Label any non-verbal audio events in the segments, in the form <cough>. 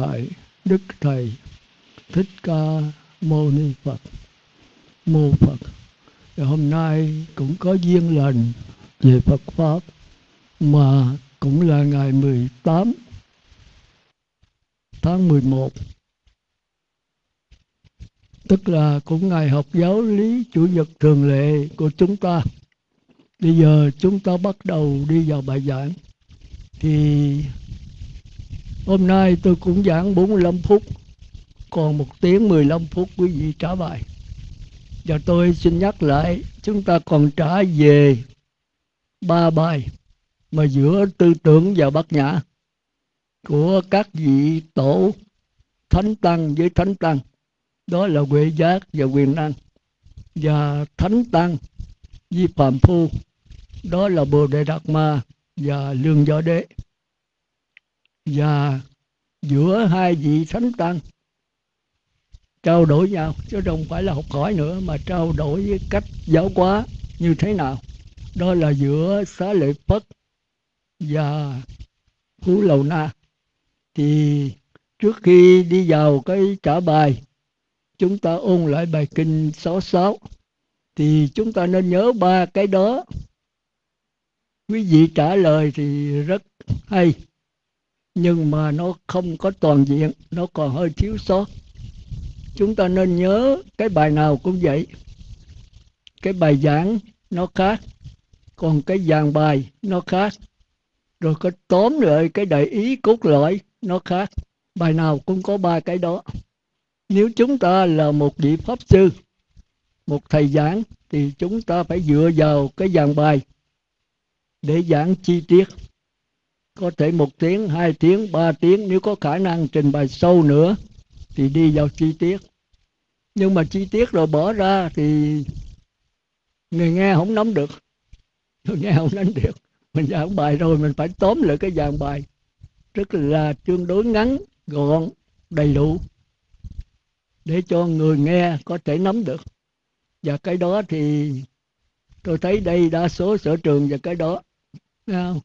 lại, đức thầy thích ca mâu ni phật. Mô phật. Và hôm nay cũng có duyên lành về phật pháp, mà cũng là ngày 18 tháng 11 tức là cũng ngày học giáo lý chủ nhật thường lệ của chúng ta. Bây giờ chúng ta bắt đầu đi vào bài giảng. Thì hôm nay tôi cũng giảng 45 phút, còn một tiếng 15 phút quý vị trả bài. Và tôi xin nhắc lại, chúng ta còn trả về ba bài mà giữa tư tưởng và bát nhã của các vị tổ thánh tăng với thánh tăng. Đó là huệ giác và quyền năng. Và thánh tăng với phạm phu. Đó là bồ đề đạt ma và lương do đế và giữa hai vị thánh tăng trao đổi nhau, chứ không phải là học hỏi nữa, mà trao đổi với cách giáo hóa như thế nào. Đó là giữa xá lợi phất và phú lầu na. Thì trước khi đi vào cái trả bài, chúng ta ôn lại bài kinh 66 thì chúng ta nên nhớ ba cái đó. Quý vị trả lời thì rất hay nhưng mà nó không có toàn diện, nó còn hơi thiếu sót. Chúng ta nên nhớ cái bài nào cũng vậy. Cái bài giảng nó khác, còn cái dàn bài nó khác. Rồi cái tóm lại cái đại ý cốt lõi nó khác. Bài nào cũng có ba cái đó. Nếu chúng ta là một vị pháp sư, một thầy giảng, thì chúng ta phải dựa vào cái dàn bài để giảng chi tiết có thể một tiếng, hai tiếng, ba tiếng, nếu có khả năng trình bày sâu nữa, thì đi vào chi tiết. Nhưng mà chi tiết rồi bỏ ra thì người nghe không nắm được. Người nghe không nắm được. Mình giảng bài rồi, mình phải tóm lại cái dàn bài. Rất là tương đối ngắn, gọn, đầy đủ. Để cho người nghe có thể nắm được. Và cái đó thì tôi thấy đây đa số sở trường và cái đó không?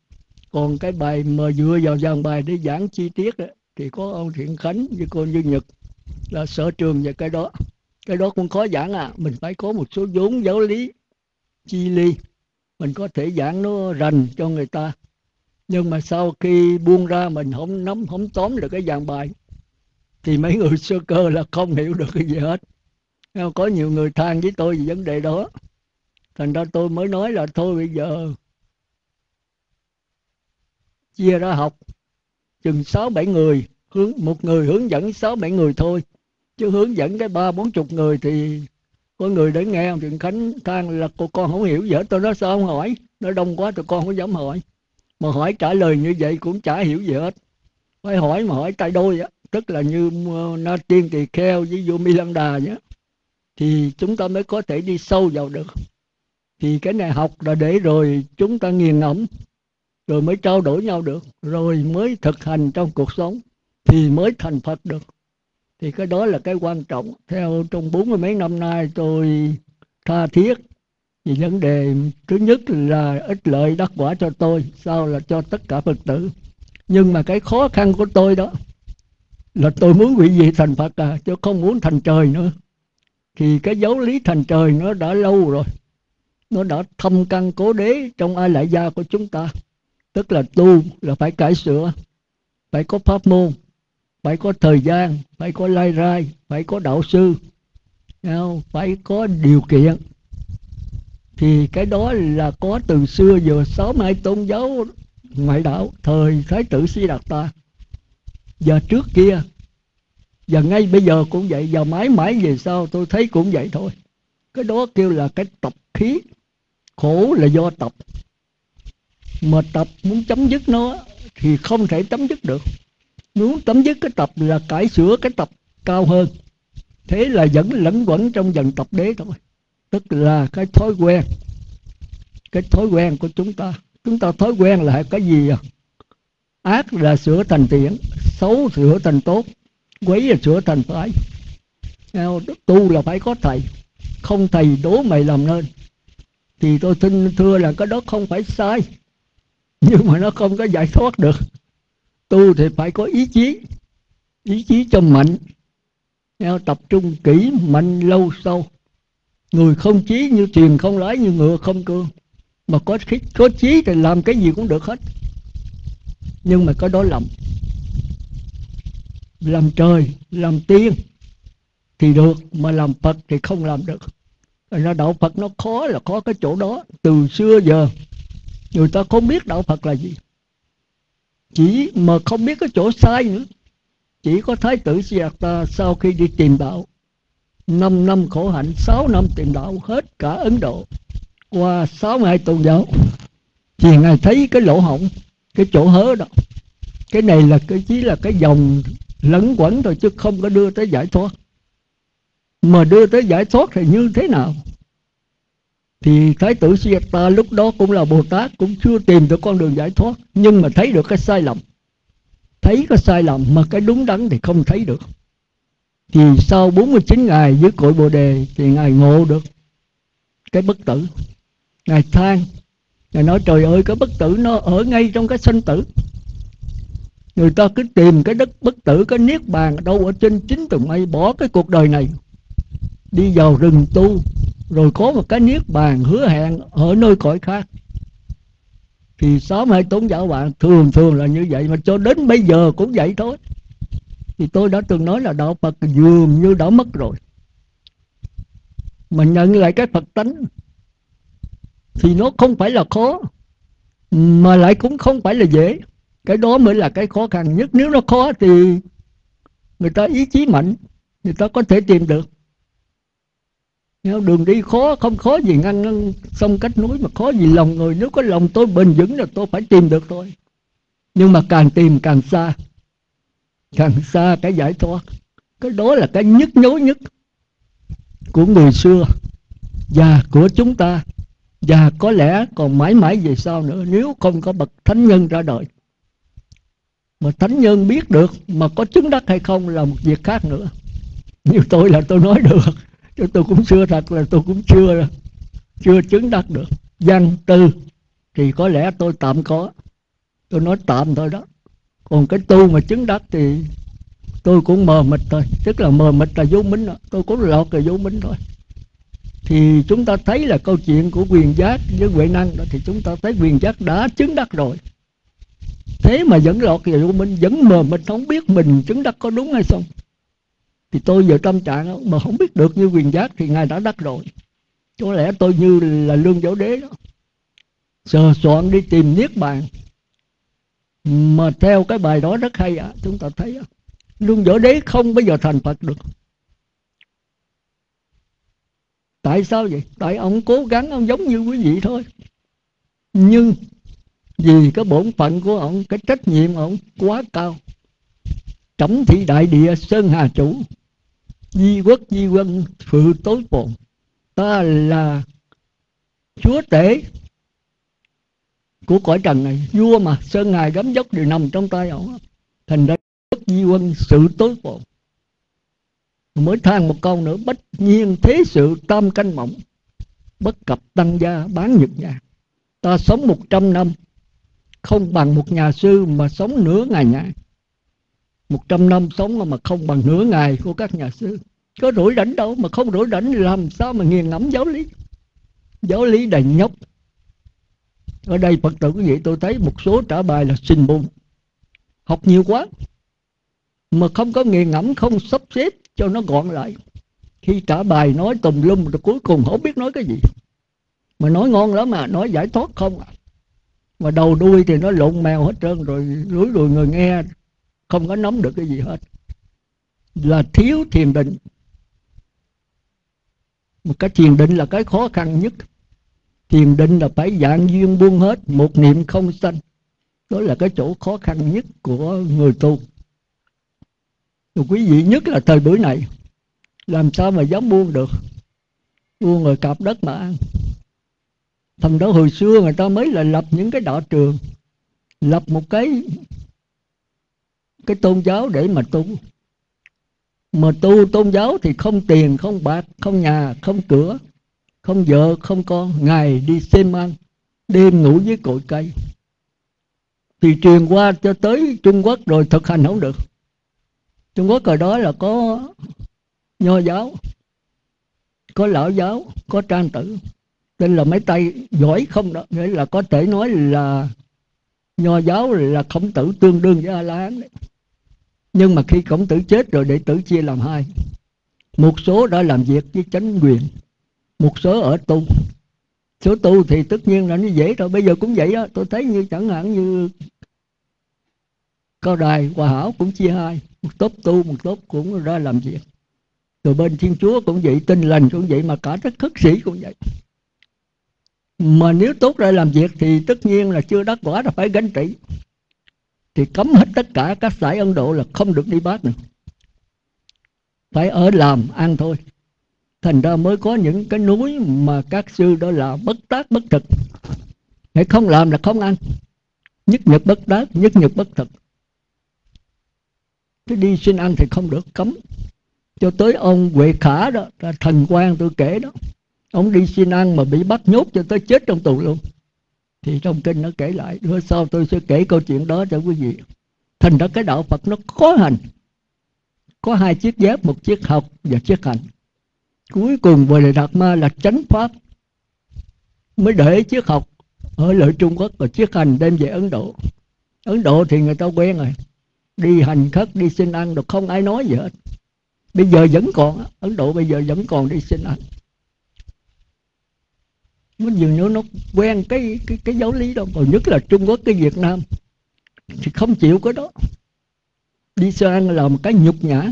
Còn cái bài mà dựa vào dàn bài để giảng chi tiết đó, thì có ông thiện khánh với cô như nhật là sở trường về cái đó. Cái đó cũng khó giảng à mình phải có một số vốn giáo lý chi ly mình có thể giảng nó rành cho người ta. Nhưng mà sau khi buông ra mình không nắm không tóm được cái dàn bài thì mấy người sơ cơ là không hiểu được cái gì hết. Có nhiều người than với tôi về vấn đề đó. Thành ra tôi mới nói là thôi bây giờ chia ra học. Chừng sáu bảy người, hướng, một người hướng dẫn sáu bảy người thôi. Chứ hướng dẫn cái ba bốn chục người thì có người đến nghe ông Trần Khánh than là cô con không hiểu gì hết tôi nói sao không hỏi? Nó đông quá tụi con không dám hỏi. Mà hỏi trả lời như vậy cũng chả hiểu gì hết. Phải hỏi mà hỏi tay đôi á, tức là như ờ, Na Tiên Tỳ Kheo với vua Mi Đà nhé thì chúng ta mới có thể đi sâu vào được. Thì cái này học là để rồi chúng ta nghiền ngẫm rồi mới trao đổi nhau được. Rồi mới thực hành trong cuộc sống thì mới thành Phật được. Thì cái đó là cái quan trọng. Theo trong bốn mươi mấy năm nay tôi tha thiết vì vấn đề thứ nhất là ích lợi đắc quả cho tôi, sau là cho tất cả phật tử. Nhưng mà cái khó khăn của tôi đó là tôi muốn quý vị thành phật à chứ không muốn thành trời nữa. Thì cái giáo lý thành trời nó đã lâu rồi. Nó đã thâm căn cố đế trong ai lại gia của chúng ta tức là tu là phải cải sửa, phải có pháp môn, phải có thời gian, phải có lai rai, phải có đạo sư phải có điều kiện. Thì cái đó là có từ xưa giờ sáu mươi tôn giáo ngoại đạo, thời thái tử si đạt ta giờ trước kia và ngay bây giờ cũng vậy và mãi mãi về sau tôi thấy cũng vậy thôi. Cái đó kêu là cái tập khí, khổ là do tập mà tập muốn chấm dứt nó thì không thể chấm dứt được. Muốn chấm dứt cái tập là cải sửa cái tập cao hơn. Thế là vẫn lẫn quẩn trong dần tập đế thôi. Tức là cái thói quen. Cái thói quen của chúng ta. Chúng ta thói quen là cái gì à? Ác là sửa thành thiện xấu sửa thành tốt, quấy là sửa thành phải tu là phải có thầy. Không thầy đố mày làm nên. Thì tôi xin thưa là cái đó không phải sai nhưng mà nó không có giải thoát được. Tu thì phải có ý chí. Ý chí cho mạnh. Tập trung kỹ, mạnh lâu sâu. Người không chí như thuyền, không lái như ngựa, không cương mà có có chí thì làm cái gì cũng được hết. Nhưng mà có đó lầm làm trời, làm tiên thì được, mà làm phật thì không làm được. Thành đạo phật nó khó là khó cái chỗ đó. Từ xưa giờ người ta không biết đạo phật là gì. Chỉ mà không biết cái chỗ sai nữa. Chỉ có thái tử Siddhartha sau khi đi tìm đạo 5 năm khổ hạnh 6 năm tìm đạo, hết cả Ấn Độ. Qua 62 tôn giáo, thì ngài thấy cái lỗ hổng, cái chỗ hớ đó. Cái này là cái, chỉ là cái dòng lẫn quẩn thôi, chứ không có đưa tới giải thoát. Mà đưa tới giải thoát thì như thế nào? Thì thái tử Siddhartha lúc đó cũng là Bồ Tát cũng chưa tìm được con đường giải thoát, nhưng mà thấy được cái sai lầm. Thấy cái sai lầm mà cái đúng đắn thì không thấy được. Thì sau 49 ngày dưới cội Bồ đề thì ngài ngộ được cái bất tử. Ngài than, ngài nói, trời ơi, cái bất tử nó ở ngay trong cái sinh tử. Người ta cứ tìm cái đất bất tử, cái niết bàn đâu ở trên chín tầng mây bỏ cái cuộc đời này đi vào rừng tu rồi có một cái niết bàn hứa hẹn ở nơi cõi khác. Thì sớm hay tốn giáo bạn thường thường là như vậy, mà cho đến bây giờ cũng vậy thôi. Thì tôi đã từng nói là đạo Phật dường như đã mất rồi. Mà nhận lại cái Phật tánh thì nó không phải là khó, mà lại cũng không phải là dễ. Cái đó mới là cái khó khăn nhất. Nếu nó khó thì người ta ý chí mạnh, người ta có thể tìm được đường đi khó không khó gì ngăn, ngăn sông cách núi mà khó gì lòng người. Nếu có lòng tôi bền vững là tôi phải tìm được thôi. Nhưng mà càng tìm càng xa. Càng xa cái giải thoát. Cái đó là cái nhức nhối nhất của người xưa và của chúng ta. Và có lẽ còn mãi mãi về sau nữa nếu không có bậc thánh nhân ra đời. Mà thánh nhân biết được mà có chứng đắc hay không là một việc khác nữa. Như tôi là tôi nói được chứ tôi cũng chưa thật là tôi cũng chưa chưa chứng đắc được. Danh tư thì có lẽ tôi tạm có. Tôi nói tạm thôi đó. Còn cái tu mà chứng đắc thì tôi cũng mờ mịt thôi. Tức là mờ mịt là vô minh đó. tôi cũng lọt là vô minh thôi. Thì chúng ta thấy là câu chuyện của quyền giác với huệ năng đó, thì chúng ta thấy quyền giác đã chứng đắc rồi. Thế mà vẫn lọt vào vô minh vẫn mờ mịt, không biết mình chứng đắc có đúng hay không thì tôi giờ tâm trạng mà không biết được như quyền giác thì ngài đã đắc rồi. Có lẽ tôi như là lương giáo đế đó. Sờ soạn đi tìm niết bàn. Mà theo cái bài đó rất hay ạ à, chúng ta thấy à, lương võ đế không bao giờ thành phật được. Tại sao vậy? Tại ông cố gắng ông giống như quý vị thôi. Nhưng vì cái bổn phận của ông cái trách nhiệm ông quá cao trẫm thị đại địa sơn hà chủ di quốc, di quân sự tối cùng ta là chúa tể của cõi trần này. Vua mà sơn ngài gấm dốc đều nằm trong tay ông. Thành ra quốc, di quân, sự tối cùng mới than một câu nữa bất nhiên thế sự tam canh mộng, bất cập tăng gia bán nhật nhà. Ta sống một trăm năm, không bằng một nhà sư mà sống nửa ngày nhạc một trăm năm sống mà không bằng nửa ngày của các nhà sư. Có rủi rảnh đâu mà không rủi rảnh, làm sao mà nghiền ngẫm giáo lý? Giáo lý đầy nhóc. Ở đây phật tử quý vị, tôi thấy một số trả bài là sinh bùng học nhiều quá, mà không có nghiền ngẫm, không sắp xếp cho nó gọn lại. Khi trả bài nói tùm lum rồi cuối cùng không biết nói cái gì. Mà nói ngon lắm mà nói giải thoát không à. Mà đầu đuôi thì nó lộn mèo hết trơn rồi rủi rồi người nghe không có nắm được cái gì hết. Là thiếu thiền định. Một cái thiền định là cái khó khăn nhất. Thiền định là phải dạng duyên buông hết, một niệm không sanh. Đó là cái chỗ khó khăn nhất của người tu. Rồi quý vị nhất là thời buổi này, làm sao mà dám buông được? Buông rồi cạp đất mà ăn. Thành đó hồi xưa người ta mới là lập những cái đạo trường, lập một cái cái tôn giáo để mà tu. Mà tu tôn giáo thì không tiền, không bạc, không nhà, không cửa, không vợ, không con. Ngày đi xem ăn, đêm ngủ dưới cội cây. Thì truyền qua cho tới trung quốc rồi thực hành không được. Trung Quốc hồi đó là có nho giáo, có lão giáo, có trang tử. Tên là mấy tay giỏi không đó. Nghĩa là có thể nói là nho giáo là khổng tử tương đương với a la hán đấy. Nhưng mà khi khổng tử chết rồi, đệ tử chia làm hai. Một số đã làm việc với chánh quyền, một số ở tu. Số tu thì tất nhiên là nó dễ rồi bây giờ cũng vậy á, tôi thấy như chẳng hạn như cao đài, hòa hảo cũng chia hai. Một tốt tu, một tốt cũng ra làm việc. Rồi bên thiên chúa cũng vậy, tinh lành cũng vậy, mà cả các khất sĩ cũng vậy mà nếu tốt ra làm việc thì tất nhiên là chưa đắc quả là phải gánh trị. Thì cấm hết tất cả các giải ấn độ là không được đi bát nữa. Phải ở làm, ăn thôi. Thành ra mới có những cái núi mà các sư đó là bất tác, bất thực. Hãy không làm là không ăn. Nhất nhật bất tác, nhất nhật bất thực. Cái đi xin ăn thì không được, cấm. Cho tới ông Huệ Khả đó thần quan tôi kể đó ông đi xin ăn mà bị bắt nhốt cho tới chết trong tù luôn. Thì trong kinh nó kể lại bữa sau tôi sẽ kể câu chuyện đó cho quý vị? Thành ra cái đạo Phật nó khó hành. Có hai chiếc giáp một chiếc học và chiếc hành. Cuối cùng về là đạt ma là chánh pháp, mới để chiếc học ở lợi Trung Quốc và chiếc hành đem về Ấn Độ. Ấn Độ thì người ta quen rồi. Đi hành khất, đi xin ăn được không ai nói gì hết. Bây giờ vẫn còn ấn độ bây giờ vẫn còn đi xin ăn nó dường như nó quen cái cái cái giáo lý đó. Còn nhất là trung quốc, cái việt nam thì không chịu cái đó. Đi sang ăn là một cái nhục nhã,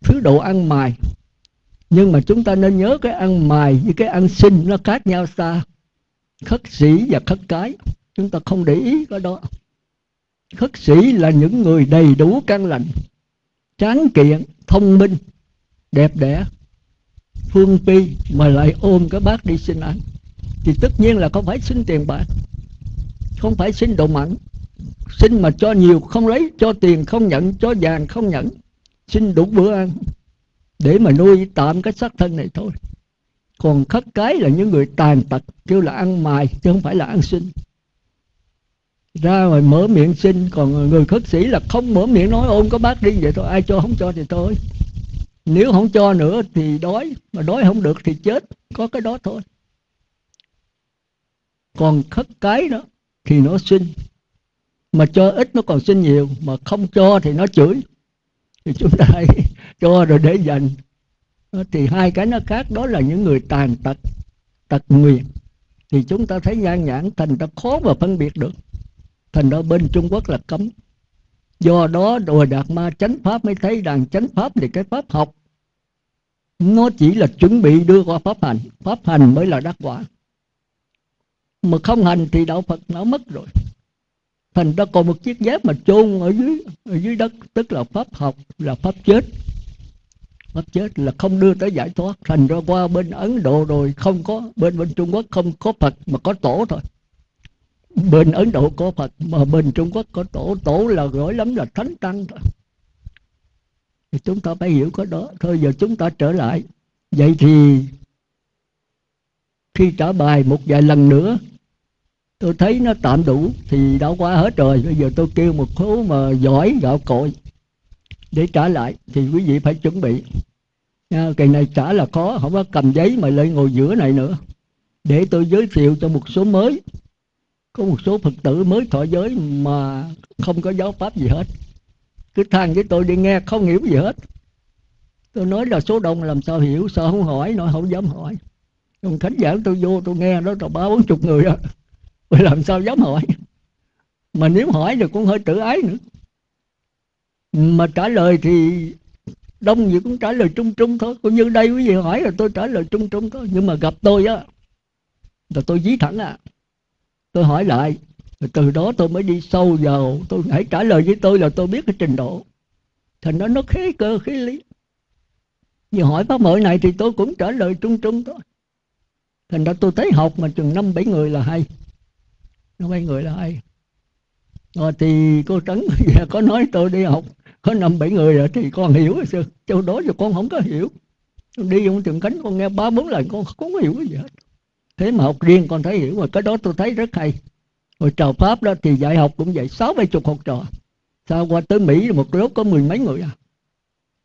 thứ độ ăn mài. Nhưng mà chúng ta nên nhớ cái ăn mài với cái ăn xin nó khác nhau xa khất sĩ và khất cái. Chúng ta không để ý cái đó. Khất sĩ là những người đầy đủ căn lành, tráng kiện, thông minh, đẹp đẽ, phương phi mà lại ôm cái bát đi xin ăn thì tất nhiên là không phải xin tiền bạc, không phải xin độ mặn. Xin mà cho nhiều không lấy, cho tiền không nhận, cho vàng không nhận, xin đủ bữa ăn. Để mà nuôi tạm cái xác thân này thôi. Còn khất cái là những người tàn tật, kêu là ăn mài, chứ không phải là ăn xin. Ra rồi mở miệng xin, còn người khất sĩ là không mở miệng nói, ôm có bác đi, vậy thôi, ai cho không cho thì thôi. Nếu không cho nữa thì đói, mà đói không được thì chết, có cái đó thôi còn khất cái đó thì nó xin. Mà cho ít nó còn xin nhiều, mà không cho thì nó chửi. Thì chúng ta hãy <laughs> cho rồi để dành. Thì hai cái nó khác, đó là những người tàn tật tật nguyền. Thì chúng ta thấy nhan nhãn, thành ta khó mà phân biệt được. Thành ra bên trung quốc là cấm. Do đó đồ đạt ma chánh pháp mới thấy rằng chánh pháp thì cái pháp học, nó chỉ là chuẩn bị đưa qua pháp hành. Pháp hành mới là đắc quả mà không hành thì đạo phật nó mất rồi. Thành ra còn một chiếc dép mà chôn ở dưới ở dưới đất, tức là pháp học, là pháp chết. Pháp chết là không đưa tới giải thoát. Thành ra qua bên ấn độ rồi, không có, bên bên trung quốc không có phật mà có tổ thôi. Bên ấn độ có phật, mà bên trung quốc có tổ. Tổ là gọi lắm là thánh tăng thôi. Thì chúng ta phải hiểu cái đó. Thôi giờ chúng ta trở lại. Vậy thì khi trả bài một vài lần nữa tôi thấy nó tạm đủ thì đã qua hết rồi. Bây giờ tôi kêu một số mà giỏi gạo cội để trả lại thì quý vị phải chuẩn bị. À, cái này trả là khó không có cầm giấy mà lên ngồi giữa này nữa. Để tôi giới thiệu cho một số mới. Có một số phật tử mới thọ giới mà không có giáo pháp gì hết. Cứ than với tôi đi nghe không hiểu gì hết. Tôi nói là số đông làm sao hiểu sao không hỏi nói không dám hỏi còn thánh giảng tôi vô, tôi nghe đó là ba bốn chục người đó tôi làm sao dám hỏi? Mà nếu hỏi thì cũng hơi tự ái nữa. Mà trả lời thì đông gì cũng trả lời trung trung thôi. Cũng như đây quý vị hỏi là tôi trả lời trung trung thôi. Nhưng mà gặp tôi á, là tôi dí thẳng à. Tôi hỏi lại, rồi từ đó tôi mới đi sâu vào. Tôi hãy trả lời với tôi là tôi biết cái trình độ. Thành nó nó khế cơ, khế lý. Như hỏi pháp hội này thì tôi cũng trả lời trung trung thôi thành ra tôi thấy học mà chừng năm bảy người là hay. Năm bảy người là hay. Rồi thì cô trấn có nói tôi đi học, có năm bảy người rồi thì con hiểu rồi chỗ đó rồi con không có hiểu. Đi trong trường cánh con nghe ba bốn lần con không có hiểu cái gì hết. Thế mà học riêng con thấy hiểu mà cái đó tôi thấy rất hay. Rồi trò pháp đó thì dạy học cũng vậy, sáu bảy chục học trò. Sao qua tới mỹ một lớp có mười mấy người à?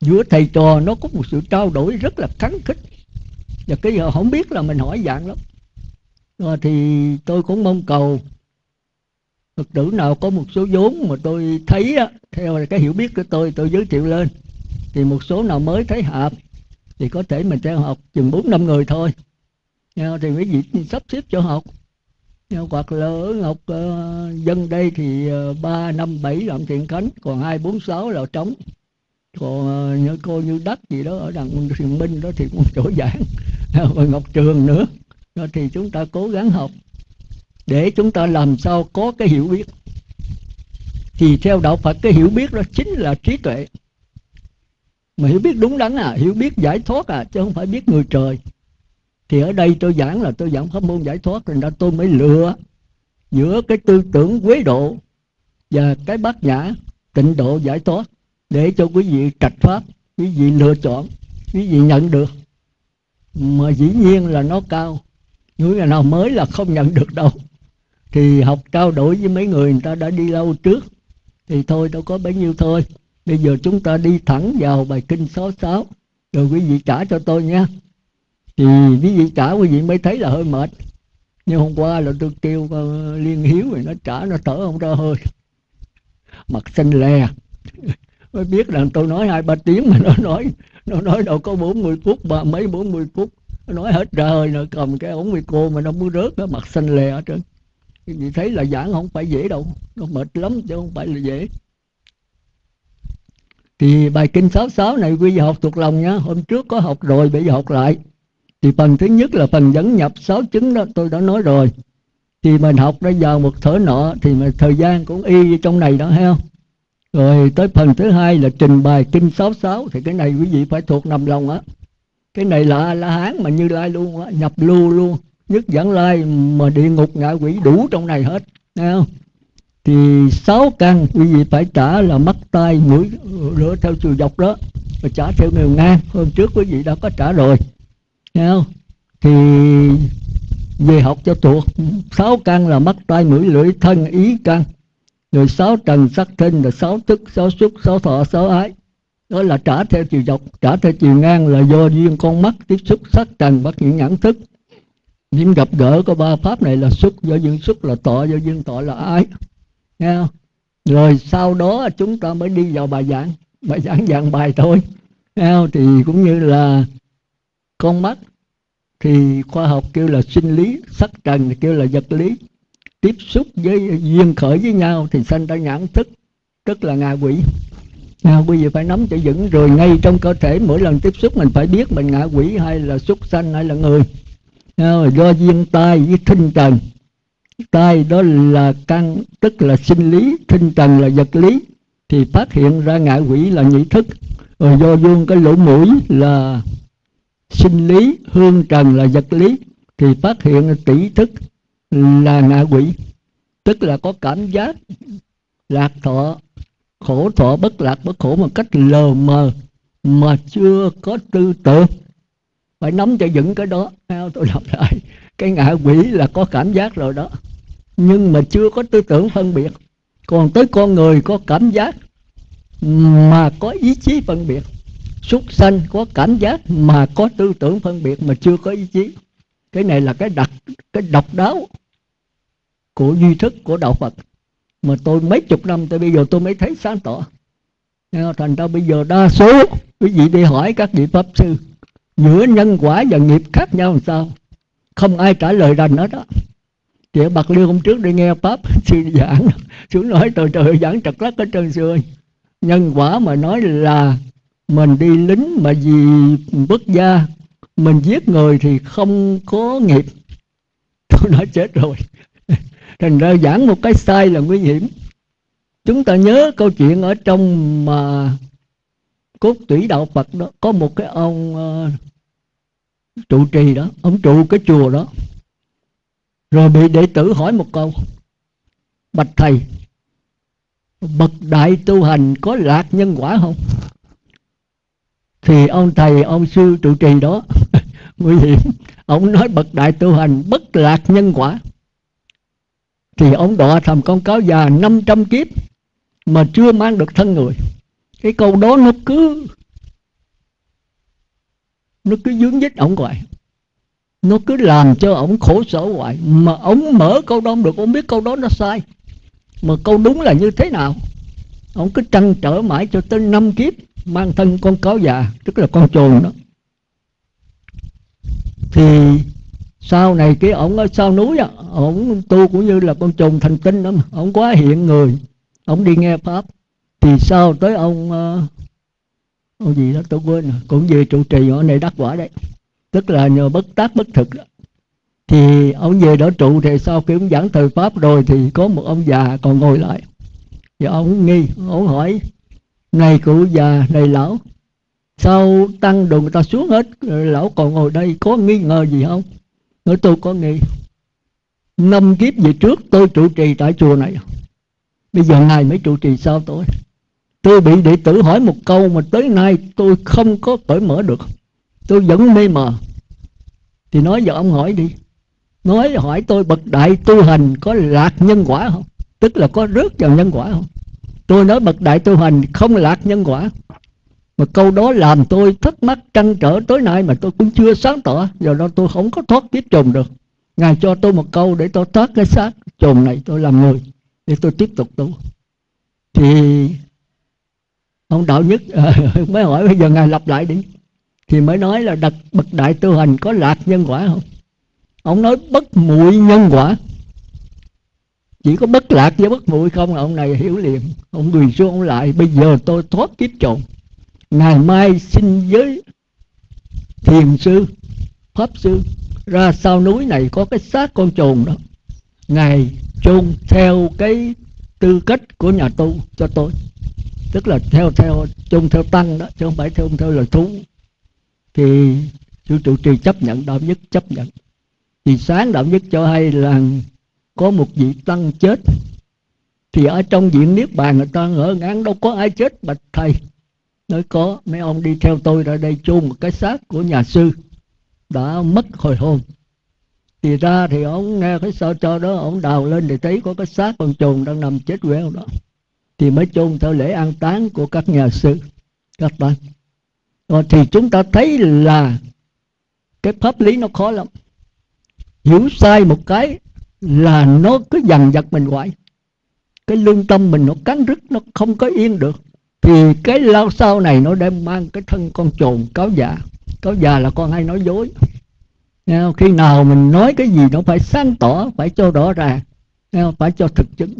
Giữa thầy trò nó có một sự trao đổi rất là kháng khích và cái giờ không biết là mình hỏi dạng lắm. Rồi thì tôi cũng mong cầu Phật tử nào có một số vốn mà tôi thấy á, theo cái hiểu biết của tôi tôi giới thiệu lên thì một số nào mới thấy hợp thì có thể mình sẽ học chừng bốn năm người thôi. Ờ, thì quý vị sắp xếp cho học. Ờ, hoặc là ở ngọc uh, dân đây thì ba năm bảy làm thiện khánh còn hai bốn sáu là trống. Còn uh, như cô như đất gì đó ở đằng thiền minh đó thì cũng chỗ giảng và ngọc trường nữa? Đó thì chúng ta cố gắng học. Để chúng ta làm sao có cái hiểu biết. Thì theo đạo Phật, cái hiểu biết đó chính là trí tuệ. Mà hiểu biết đúng đắn à hiểu biết giải thoát à chứ không phải biết người trời. Thì ở đây tôi giảng là tôi giảng pháp môn giải thoát rồi ra tôi mới lựa giữa cái tư tưởng quế độ và cái bát nhã, tịnh độ giải thoát để cho quý vị trạch pháp, quý vị lựa chọn, quý vị nhận được mà dĩ nhiên là nó cao. Những người nào mới là không nhận được đâu. Thì học trao đổi với mấy người người ta đã đi lâu trước. Thì thôi, đâu có bấy nhiêu thôi. Bây giờ chúng ta đi thẳng vào bài kinh số 66 rồi quý vị trả cho tôi nha thì quý vị trả, quý vị mới thấy là hơi mệt. Nhưng hôm qua là tôi kêu ờ, liên hiếu rồi nó trả, nó thở không ra hơi. Mặt xanh lè. <laughs> Mới biết rằng tôi nói hai ba tiếng mà nó nói nó nói đâu có 40 phút ba mấy 40 phút. Nó nói hết trời hơi nó cầm cái ống micro mà nó muốn rớt nó mặt xanh lè hết trơn. Thì thấy là giảng không phải dễ đâu. Nó mệt lắm chứ không phải là dễ. Thì bài kinh 66 này quý vị học thuộc lòng nhá hôm trước có học rồi, bây giờ học lại. Thì phần thứ nhất là phần dẫn nhập sáu chứng đó, tôi đã nói rồi. Thì mình học ra vào một thở nọ, thì mà thời gian cũng y trong này đó hay không? Rồi tới phần thứ hai là trình bày kinh 66 thì cái này quý vị phải thuộc nằm lòng á. Cái này là la hán mà như lai luôn á, nhập lưu luôn. Nhất dẫn lai mà địa ngục ngạ quỷ đủ trong này hết, nghe không? Thì sáu căn quý vị phải trả là mắt tay mũi, rửa theo chiều dọc đó. Và trả theo chiều ngang. Hôm trước quý vị đã có trả rồi, nghe không? Thì về học cho thuộc. Sáu căn là mắt tay mũi, lưỡi, thân, ý, căn rồi sáu trần sắc thân là sáu thức sáu xúc, sáu thọ, sáu ái. Đó là trả theo chiều dọc, trả theo chiều ngang là do duyên con mắt tiếp xúc, sắc trần bắt những nhãn thức. Những gặp gỡ có ba pháp này là xúc, do duyên xúc là tọ do duyên tọ là ái. Nghe không? Rồi sau đó chúng ta mới đi vào bài giảng bài giảng giảng bài thôi. Nghe không? thì cũng như là con mắt thì khoa học kêu là sinh lý, sắc trần thì kêu là vật lý tiếp xúc với, duyên khởi với nhau thì sanh ra nhãn thức, tức là ngạ quỷ. Ngạ quý vị phải nắm cho vững, rồi ngay trong cơ thể mỗi lần tiếp xúc mình phải biết mình ngạ quỷ hay là súc sanh hay là người. Do duyên tai với thinh trần. Tai đó là căn, tức là sinh lý, thinh trần là vật lý, thì phát hiện ra ngạ quỷ là nhị thức. Rồi do duyên cái lỗ mũi là sinh lý, hương trần là vật lý, thì phát hiện tỷ thức là ngạ quỷ. Tức là có cảm giác lạc thọ, khổ thọ, bất lạc, bất khổ một cách lờ mờ mà chưa có tư tưởng. Phải nắm cho vững cái đó. Theo tôi đọc lại, cái ngạ quỷ là có cảm giác rồi đó. Nhưng mà chưa có tư tưởng phân biệt. Còn tới con người có cảm giác mà có ý chí phân biệt. Súc sanh có cảm giác mà có tư tưởng phân biệt mà chưa có ý chí. Cái này là cái đặc, cái độc đáo của duy thức của đạo phật. Mà tôi mấy chục năm tới bây giờ tôi mới thấy sáng tỏ. Thành ra bây giờ đa số quý vị đi hỏi các vị pháp sư, giữa nhân quả và nghiệp khác nhau làm sao? Không ai trả lời rành hết đó thì ở bạc liêu hôm trước đi nghe pháp <laughs> sư giảng, xuống nói trời trời giảng trật lắc ở trơn xưa nhân quả mà nói là mình đi lính mà vì bất gia, mình giết người thì không có nghiệp. <laughs> Tôi nói chết rồi thành ra giảng một cái sai là nguy hiểm. Chúng ta nhớ câu chuyện ở trong mà cốt tủy đạo phật đó có một cái ông uh, trụ trì đó ông trụ cái chùa đó. Rồi bị đệ tử hỏi một câu bạch thầy bậc đại tu hành có lạc nhân quả không? Thì ông thầy ông sư trụ trì đó <laughs> nguy hiểm. Ông nói bậc đại tu hành bất lạc nhân quả thì ông đọa thành con cáo già 500 kiếp mà chưa mang được thân người. Cái câu đó nó cứ nó cứ dướng dít ổng hoài. Nó cứ làm cho ổng khổ sở hoài. Mà ổng mở câu đó được ổng biết câu đó nó sai. Mà câu đúng là như thế nào? Ổng cứ trăn trở mãi cho tới năm kiếp mang thân con cáo già, tức là con chồn đó. Thì sau này cái ổng ở sau núi á, ổng tu cũng như là con trùng thành tinh đó mà, ổng quá hiện người. Ổng đi nghe pháp. Thì sau tới ông ờ, ông gì đó, tôi quên rồi, cũng về trụ trì ở này đắc quả đấy. Tức là nhờ bất tác bất thực đó. thì ông về đó trụ thì sau khi ông giảng thời pháp rồi thì có một ông già còn ngồi lại. Thì ông nghi, ông hỏi, này cụ già, này lão, sao tăng đồ người ta xuống hết lão còn ngồi đây, có nghi ngờ gì không? Nói, tôi có nghi. Năm kiếp về trước tôi trụ trì tại chùa này. Bây giờ ngài mới trụ trì sao tôi. Tôi bị đệ tử hỏi một câu mà tới nay tôi không có cởi mở được. Tôi vẫn mê mờ. Thì nói giờ ông hỏi đi. Nói, hỏi tôi bậc đại tu hành có lạc nhân quả không? Tức là có rớt vào nhân quả không? Tôi nói, bậc đại tu hành không lạc nhân quả mà câu đó làm tôi thắc mắc trăn trở tới nay mà tôi cũng chưa sáng tỏ. Giờ đó tôi không có thoát kiếp trùng được. Ngài cho tôi một câu để tôi thoát cái xác trùng này tôi làm người, để tôi tiếp tục tu. Thì ông đạo nhất ờ, <laughs> mới hỏi bây giờ ngài lặp lại đi. Thì mới nói là đặt bậc đại tu hành có lạc nhân quả không? Ông nói bất muội nhân quả. Chỉ có bất lạc với bất muội không? Là ông này hiểu liền. Ông quỳ xuống ông lại, bây giờ tôi thoát kiếp trộn ngày mai xin với thiền sư, pháp sư ra sau núi này có cái xác con trồn đó. Ngài chôn theo cái tư cách của nhà tu cho tôi. Tức là theo theo chung theo tăng đó, chứ không phải theo theo lời thú. Thì sư trụ trì chấp nhận, đạo nhất chấp nhận. Thì sáng đạo nhất cho hay là có một vị tăng chết. Thì ở trong viện niết bàn người ta ngỡ ngán đâu có ai chết bạch thầy nói có, mấy ông đi theo tôi ra đây chôn một cái xác của nhà sư, đã mất hồi hồn. Thì ra thì ông nghe cái sao cho đó, ông đào lên thì thấy có cái xác con trồn đang nằm chết quéo đó. Thì mới chôn theo lễ an táng của các nhà sư, các bạn. Rồi thì chúng ta thấy là cái pháp lý nó khó lắm. Hiểu sai một cái là nó cứ dằn vặt mình hoài. Cái lương tâm mình nó cắn rứt, nó không có yên được thì cái lao sau này nó đem mang cái thân con trồn cáo già. Cáo già là con hay nói dối. Khi nào mình nói cái gì nó phải sáng tỏ, phải cho rõ ràng. Phải cho thực chứng.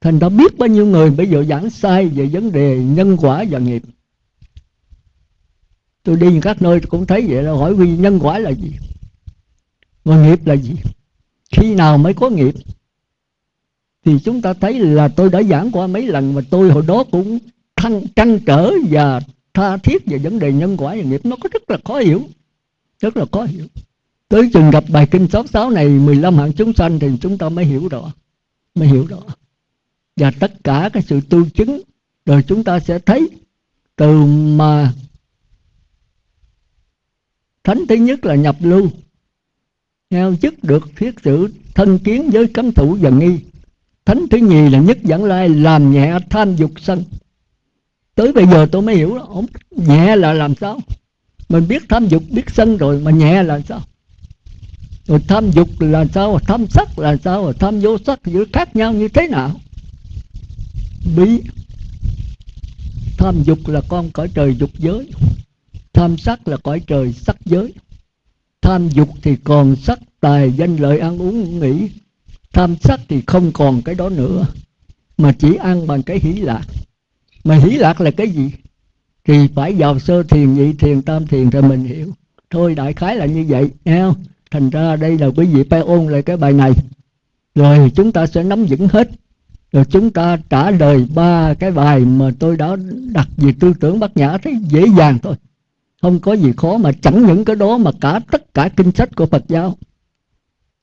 Thành ra biết bao nhiêu người bây giờ giảng sai về vấn đề nhân quả và nghiệp. Tôi đi các nơi cũng thấy vậy là hỏi vì nhân quả là gì, và nghiệp là gì. Khi nào mới có nghiệp? Thì chúng ta thấy là tôi đã giảng qua mấy lần mà tôi hồi đó cũng thăng trăn trở và tha thiết về vấn đề nhân quả và nghiệp. Nó có rất là khó hiểu, rất là khó hiểu. Tới chừng gặp bài kinh 66 này 15 hạng chúng sanh thì chúng ta mới hiểu rõ, mới hiểu rõ. Và tất cả cái sự tu chứng, rồi chúng ta sẽ thấy từ mà thánh thứ nhất là nhập lưu, theo chức được thiết sự thân kiến với cấm thủ và nghi thánh thứ nhì là nhất dẫn lai, làm nhẹ tham dục sân. Tới bây giờ tôi mới hiểu đó ông nhẹ là làm sao? Mình biết tham dục, biết sân rồi mà nhẹ là sao? Rồi tham dục là sao? Tham sắc là sao? Rồi tham vô sắc, giữa khác nhau như thế nào? Bí. Tham dục là con cõi trời dục giới. Tham sắc là cõi trời sắc giới. Tham dục thì còn sắc, tài, danh, lợi, ăn uống, nghỉ tham sắc thì không còn cái đó nữa, mà chỉ ăn bằng cái hỷ lạc. Mà hỷ lạc là cái gì? Thì phải vào sơ thiền, nhị thiền, tam thiền rồi mình hiểu. Thôi đại khái là như vậy, nghe không? Thành ra đây là quý vị phải ôn lại cái bài này. Rồi chúng ta sẽ nắm vững hết. Rồi chúng ta trả lời ba cái bài mà tôi đã đặt về tư tưởng bát nhã thấy dễ dàng thôi. Không có gì khó mà chẳng những cái đó mà cả tất cả kinh sách của Phật giáo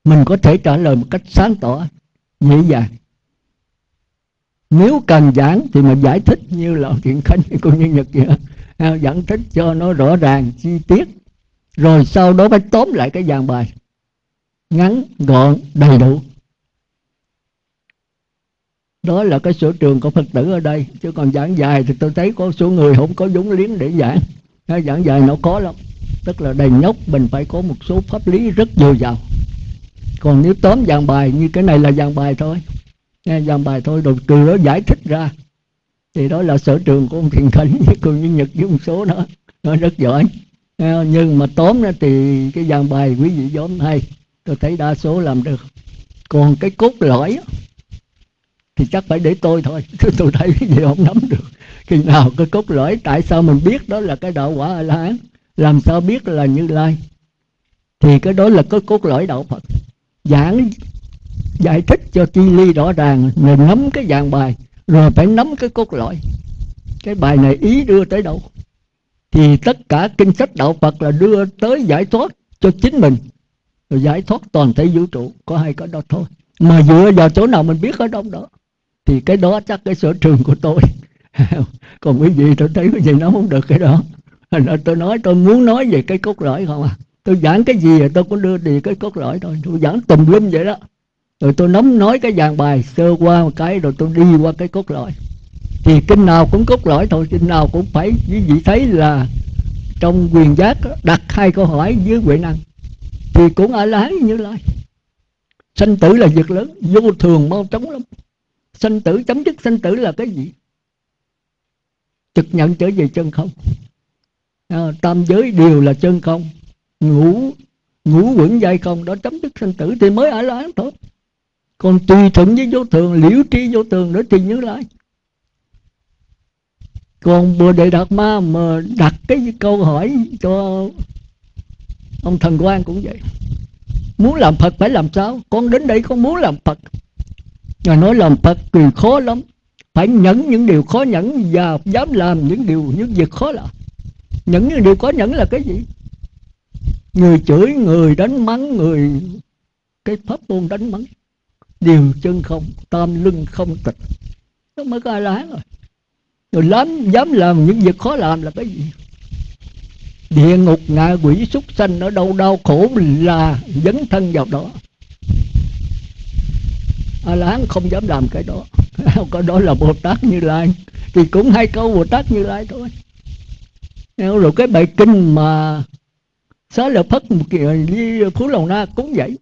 mình có thể trả lời một cách sáng tỏ dễ dàng nếu cần giảng thì mình giải thích như là thiện khánh cũng như nhật vậy à, giải thích cho nó rõ ràng, chi tiết, rồi sau đó phải tóm lại cái dàn bài. Ngắn, gọn, đầy đủ. Đó là cái sở trường của phật tử ở đây. Chứ còn giảng dài thì tôi thấy có số người không có vốn liếng để giảng. Giảng dài nó khó lắm. Tức là đầy nhóc mình phải có một số pháp lý rất dồi dào còn nếu tóm dạng bài như cái này là dạng bài thôi. Nghe dạng bài thôi rồi từ đó giải thích ra. Thì đó là sở trường của ông thiền khánh với cô như nhật với một số đó. Nó rất giỏi. Nhưng mà tóm ra thì cái dạng bài quý vị giống hay. Tôi thấy đa số làm được. Còn cái cốt lõi thì chắc phải để tôi thôi. <laughs> Tôi thấy cái gì không nắm được. Khi nào cái cốt lõi, tại sao mình biết đó là cái đạo quả a la hán? Làm sao biết là như lai? Thì cái đó là cái cốt lõi đạo phật giảng, giải thích cho chi ly rõ ràng, rồi nắm cái dạng bài, rồi phải nắm cái cốt lõi. Cái bài này ý đưa tới đâu? Thì tất cả kinh sách đạo phật là đưa tới giải thoát cho chính mình, rồi giải thoát toàn thể vũ trụ, có hay có đó thôi. Mà dựa vào chỗ nào mình biết ở đâu đó, thì cái đó chắc cái sở trường của tôi. <laughs> Còn quý vị tôi thấy cái gì nó không được cái đó. Tôi nói, tôi muốn nói về cái cốt lõi không à? Tôi giảng cái gì tôi cũng đưa đi cái cốt lõi thôi. Tôi giảng tùm lum vậy đó. Rồi tôi nắm nói cái dàn bài sơ qua một cái rồi tôi đi qua cái cốt lõi. Thì kinh nào cũng cốt lõi thôi kinh nào cũng phải quý vị thấy là trong quyền giác đặt hai câu hỏi với huệ năng. Thì cũng ở lái như lai. Sanh tử là việc lớn vô thường mau chóng lắm. Sanh tử chấm dứt sanh tử là cái gì? Trực nhận trở về chân không. À, tam giới đều là chân không ngũ ngũ quẩn dây không đó, chấm dứt sanh tử thì mới ở lại thôi. Còn tùy thuận với vô thường, liễu tri vô thường đó thì như lai còn bồ đề đạt ma mà đặt cái câu hỏi cho ông thần quan cũng vậy. Muốn làm phật phải làm sao? Con đến đây con muốn làm phật. Ngài nói làm phật thì khó lắm. Phải nhẫn những điều khó nhẫn và dám làm những điều, những việc khó làm nhẫn những điều khó nhẫn là cái gì? Người chửi người đánh mắng người, cái pháp môn đánh mắng. Điều chân không, tam lưng không tịch. Nó mới có ai láng rồi. Rồi dám dám làm những việc khó làm là cái gì? Địa ngục ngạ quỷ súc sanh ở đâu đau khổ là dấn thân vào đó. A lán không dám làm cái đó. <laughs> Cái đó là bồ tát như lai. Thì cũng hai câu bồ tát như lai thôi. Rồi, cái bài kinh mà xá lợi phất một kỳ phú lầu na cũng vậy.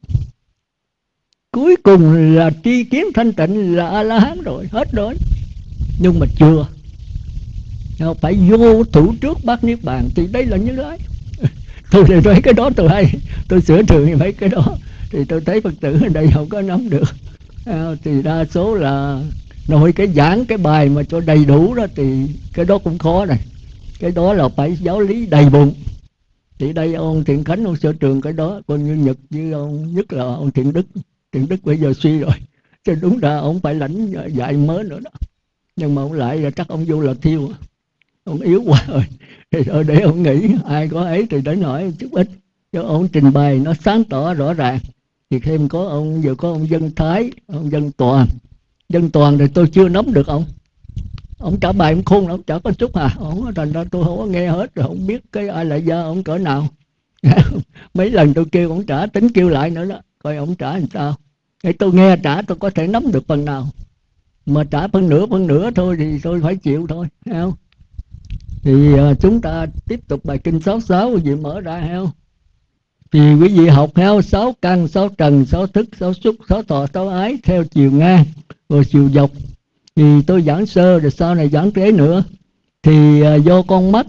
Cuối cùng là tri kiến thanh tịnh là a la hán rồi, hết rồi. Nhưng mà chưa. Phải vô thủ trước bát niết bàn thì đây là như lái <laughs> tôi thì thấy cái đó, tôi hay, tôi sửa trường mấy cái đó. Thì tôi thấy phật tử ở đây không có nắm được. Thì đa số là nội cái giảng cái bài mà cho đầy đủ đó thì cái đó cũng khó này. Cái đó là phải giáo lý đầy bụng thì đây ông thiện khánh, ông sở trường cái đó còn như nhật với ông, nhất là ông thiện đức. Thiện đức bây giờ suy rồi. <laughs> Cho đúng ra ông phải lãnh dạy mới nữa đó. Nhưng mà ông lại là chắc ông vô là thiêu. Ông yếu quá rồi. <laughs> Thì rồi để ông nghĩ ai có ấy thì đến hỏi chút ít. Cho ông trình bày nó sáng tỏ rõ ràng. Thì thêm có ông vừa có ông dân thái, ông dân toàn. Dân toàn thì tôi chưa nắm được ông ông trả bài ông khôn ông trả có chút à. Ông thành ra tôi không có nghe hết rồi không biết cái ai lại do ông cỡ nào. <laughs> Mấy lần tôi kêu ông trả tính kêu lại nữa đó. Coi ông trả làm sao. Để tôi nghe trả tôi có thể nắm được phần nào. Mà trả phần nửa phần nửa thôi thì tôi phải chịu thôi thấy không? Thì uh, chúng ta tiếp tục bài kinh 66 quý vị mở ra heo không? Thì quý vị học theo sáu căn sáu trần sáu thức sáu xúc sáu thọ sáu ái theo chiều ngang rồi chiều dọc thì tôi giảng sơ rồi sau này giảng tế nữa. Thì à, uh, do con mắt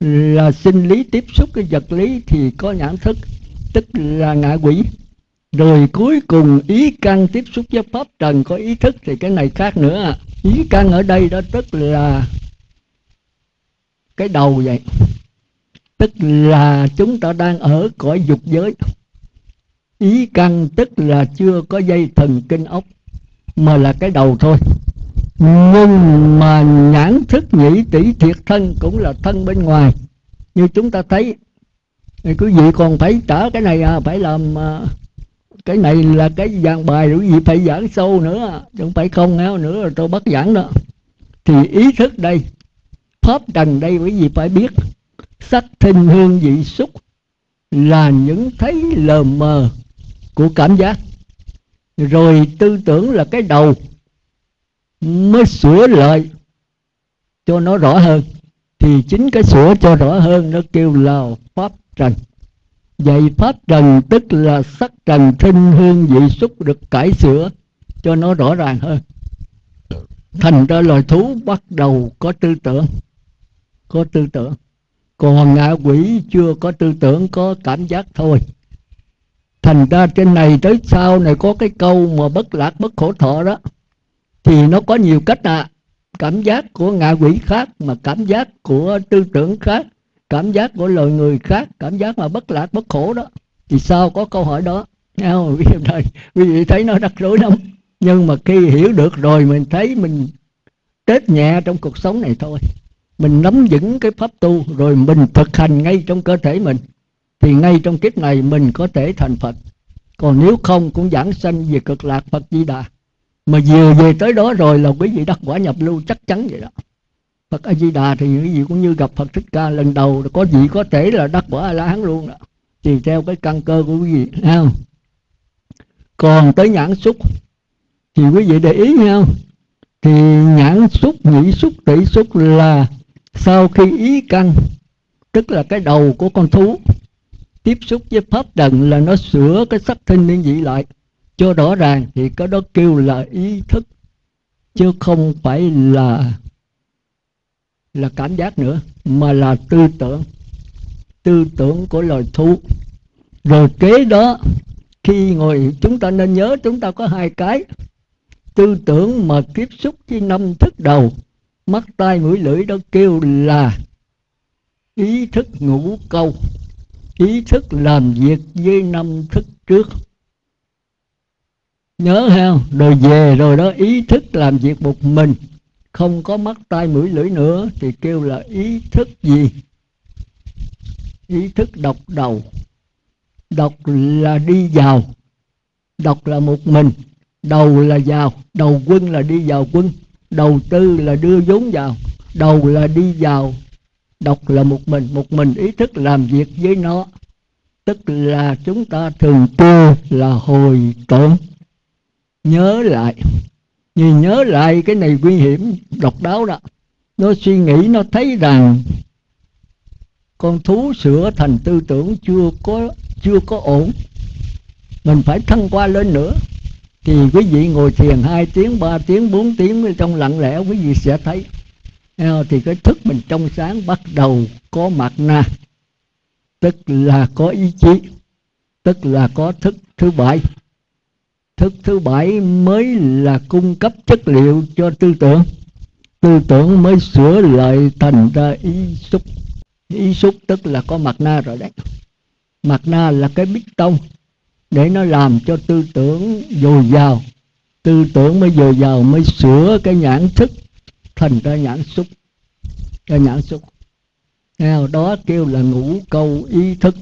là sinh lý tiếp xúc cái vật lý thì có nhãn thức tức là ngạ quỷ. Rồi cuối cùng ý căn tiếp xúc với pháp trần có ý thức thì cái này khác nữa. Ý căn ở đây đó tức là cái đầu vậy. Tức là chúng ta đang ở cõi dục giới. Ý căn tức là chưa có dây thần kinh ốc mà là cái đầu thôi. Nhưng mà nhãn thức nhĩ tỷ thiệt thân cũng là thân bên ngoài. Như chúng ta thấy thì quý vị còn phải trả cái này à phải làm à, cái này là cái giảng bài quý vị phải giảng sâu nữa. Chứ không phải không nữa rồi tôi bắt giảng đó. Thì ý thức đây pháp trần đây quý vị phải biết sắc thinh hương vị xúc là những thấy lờ mờ của cảm giác rồi tư tưởng là cái đầu mới sửa lại cho nó rõ hơn. Thì chính cái sửa cho rõ hơn nó kêu là pháp trần. Vậy pháp trần tức là sắc trần thinh hương vị xúc được cải sửa cho nó rõ ràng hơn. Thành ra loài thú bắt đầu có tư tưởng, có tư tưởng. Còn ngạ quỷ chưa có tư tưởng, có cảm giác thôi thành ra trên này tới sau này có cái câu mà bất lạc bất khổ thọ đó, thì nó có nhiều cách à cảm giác của ngạ quỷ khác mà cảm giác của tư tưởng khác, cảm giác của loài người khác, cảm giác mà bất lạc bất khổ đó. Thì sao có câu hỏi đó? Không? Quý vị thấy nó rắc rối lắm. Nhưng mà khi hiểu được rồi, mình thấy mình tết nhẹ trong cuộc sống này thôi. Mình nắm vững cái pháp tu, rồi mình thực hành ngay trong cơ thể mình thì ngay trong kiếp này mình có thể thành phật. Còn nếu không cũng giảng sanh về cực lạc phật di đà. Mà vừa về tới đó rồi là quý vị đắc quả nhập lưu chắc chắn vậy đó. Phật A Di Đà thì quý vị cũng như gặp Phật Thích Ca lần đầu có gì có thể là đắc quả A La Hán luôn đó. Tùy theo cái căn cơ của quý vị không? Còn tới nhãn xúc, thì quý vị để ý nghe không? Thì nhãn xúc, nhĩ xúc tỷ xúc là sau khi ý căn, tức là cái đầu của con thú tiếp xúc với pháp trần là nó sửa cái sắc thân liên dị lại. Cho rõ ràng thì cái đó kêu là ý thức, chứ không phải là là cảm giác nữa, mà là tư tưởng. Tư tưởng của loài thú. Rồi kế đó, khi ngồi, chúng ta nên nhớ chúng ta có hai cái. Tư tưởng mà tiếp xúc với năm thức đầu, mắt, tai, mũi, lưỡi đó kêu là ý thức ngũ câu ý thức làm việc với năm thức trước. Nhớ ha, rồi về rồi đó, ý thức làm việc một mình, không có mắt tai mũi lưỡi nữa, thì kêu là ý thức gì? Ý thức độc đầu. Độc là đi vào, độc là một mình, đầu là vào, đầu quân là đi vào quân, đầu tư là đưa vốn vào, đầu là đi vào độc là một mình một mình ý thức làm việc với nó. Tức là chúng ta thường tu là hồi tưởng nhớ lại. Nhìn nhớ lại cái này nguy hiểm, độc đáo đó. Nó suy nghĩ, nó thấy rằng con thú sửa thành tư tưởng chưa có chưa có ổn. Mình phải thăng qua lên nữa. Thì quý vị ngồi thiền 2 tiếng 3 tiếng 4 tiếng, trong lặng lẽ quý vị sẽ thấy thì cái thức mình trong sáng bắt đầu có mặt na. Tức là có ý chí, tức là có thức thứ bảy. Thức thứ bảy mới là cung cấp chất liệu cho tư tưởng. Tư tưởng mới sửa lại thành ra ý xúc. Ý xúc tức là có mặt na rồi đấy. Mặt na là cái bít tông, để nó làm cho tư tưởng dồi dào. Tư tưởng mới dồi dào, mới sửa cái nhãn thức thành ra nhãn xúc. Ra nhãn xúc. Nào đó kêu là ngũ câu ý thức.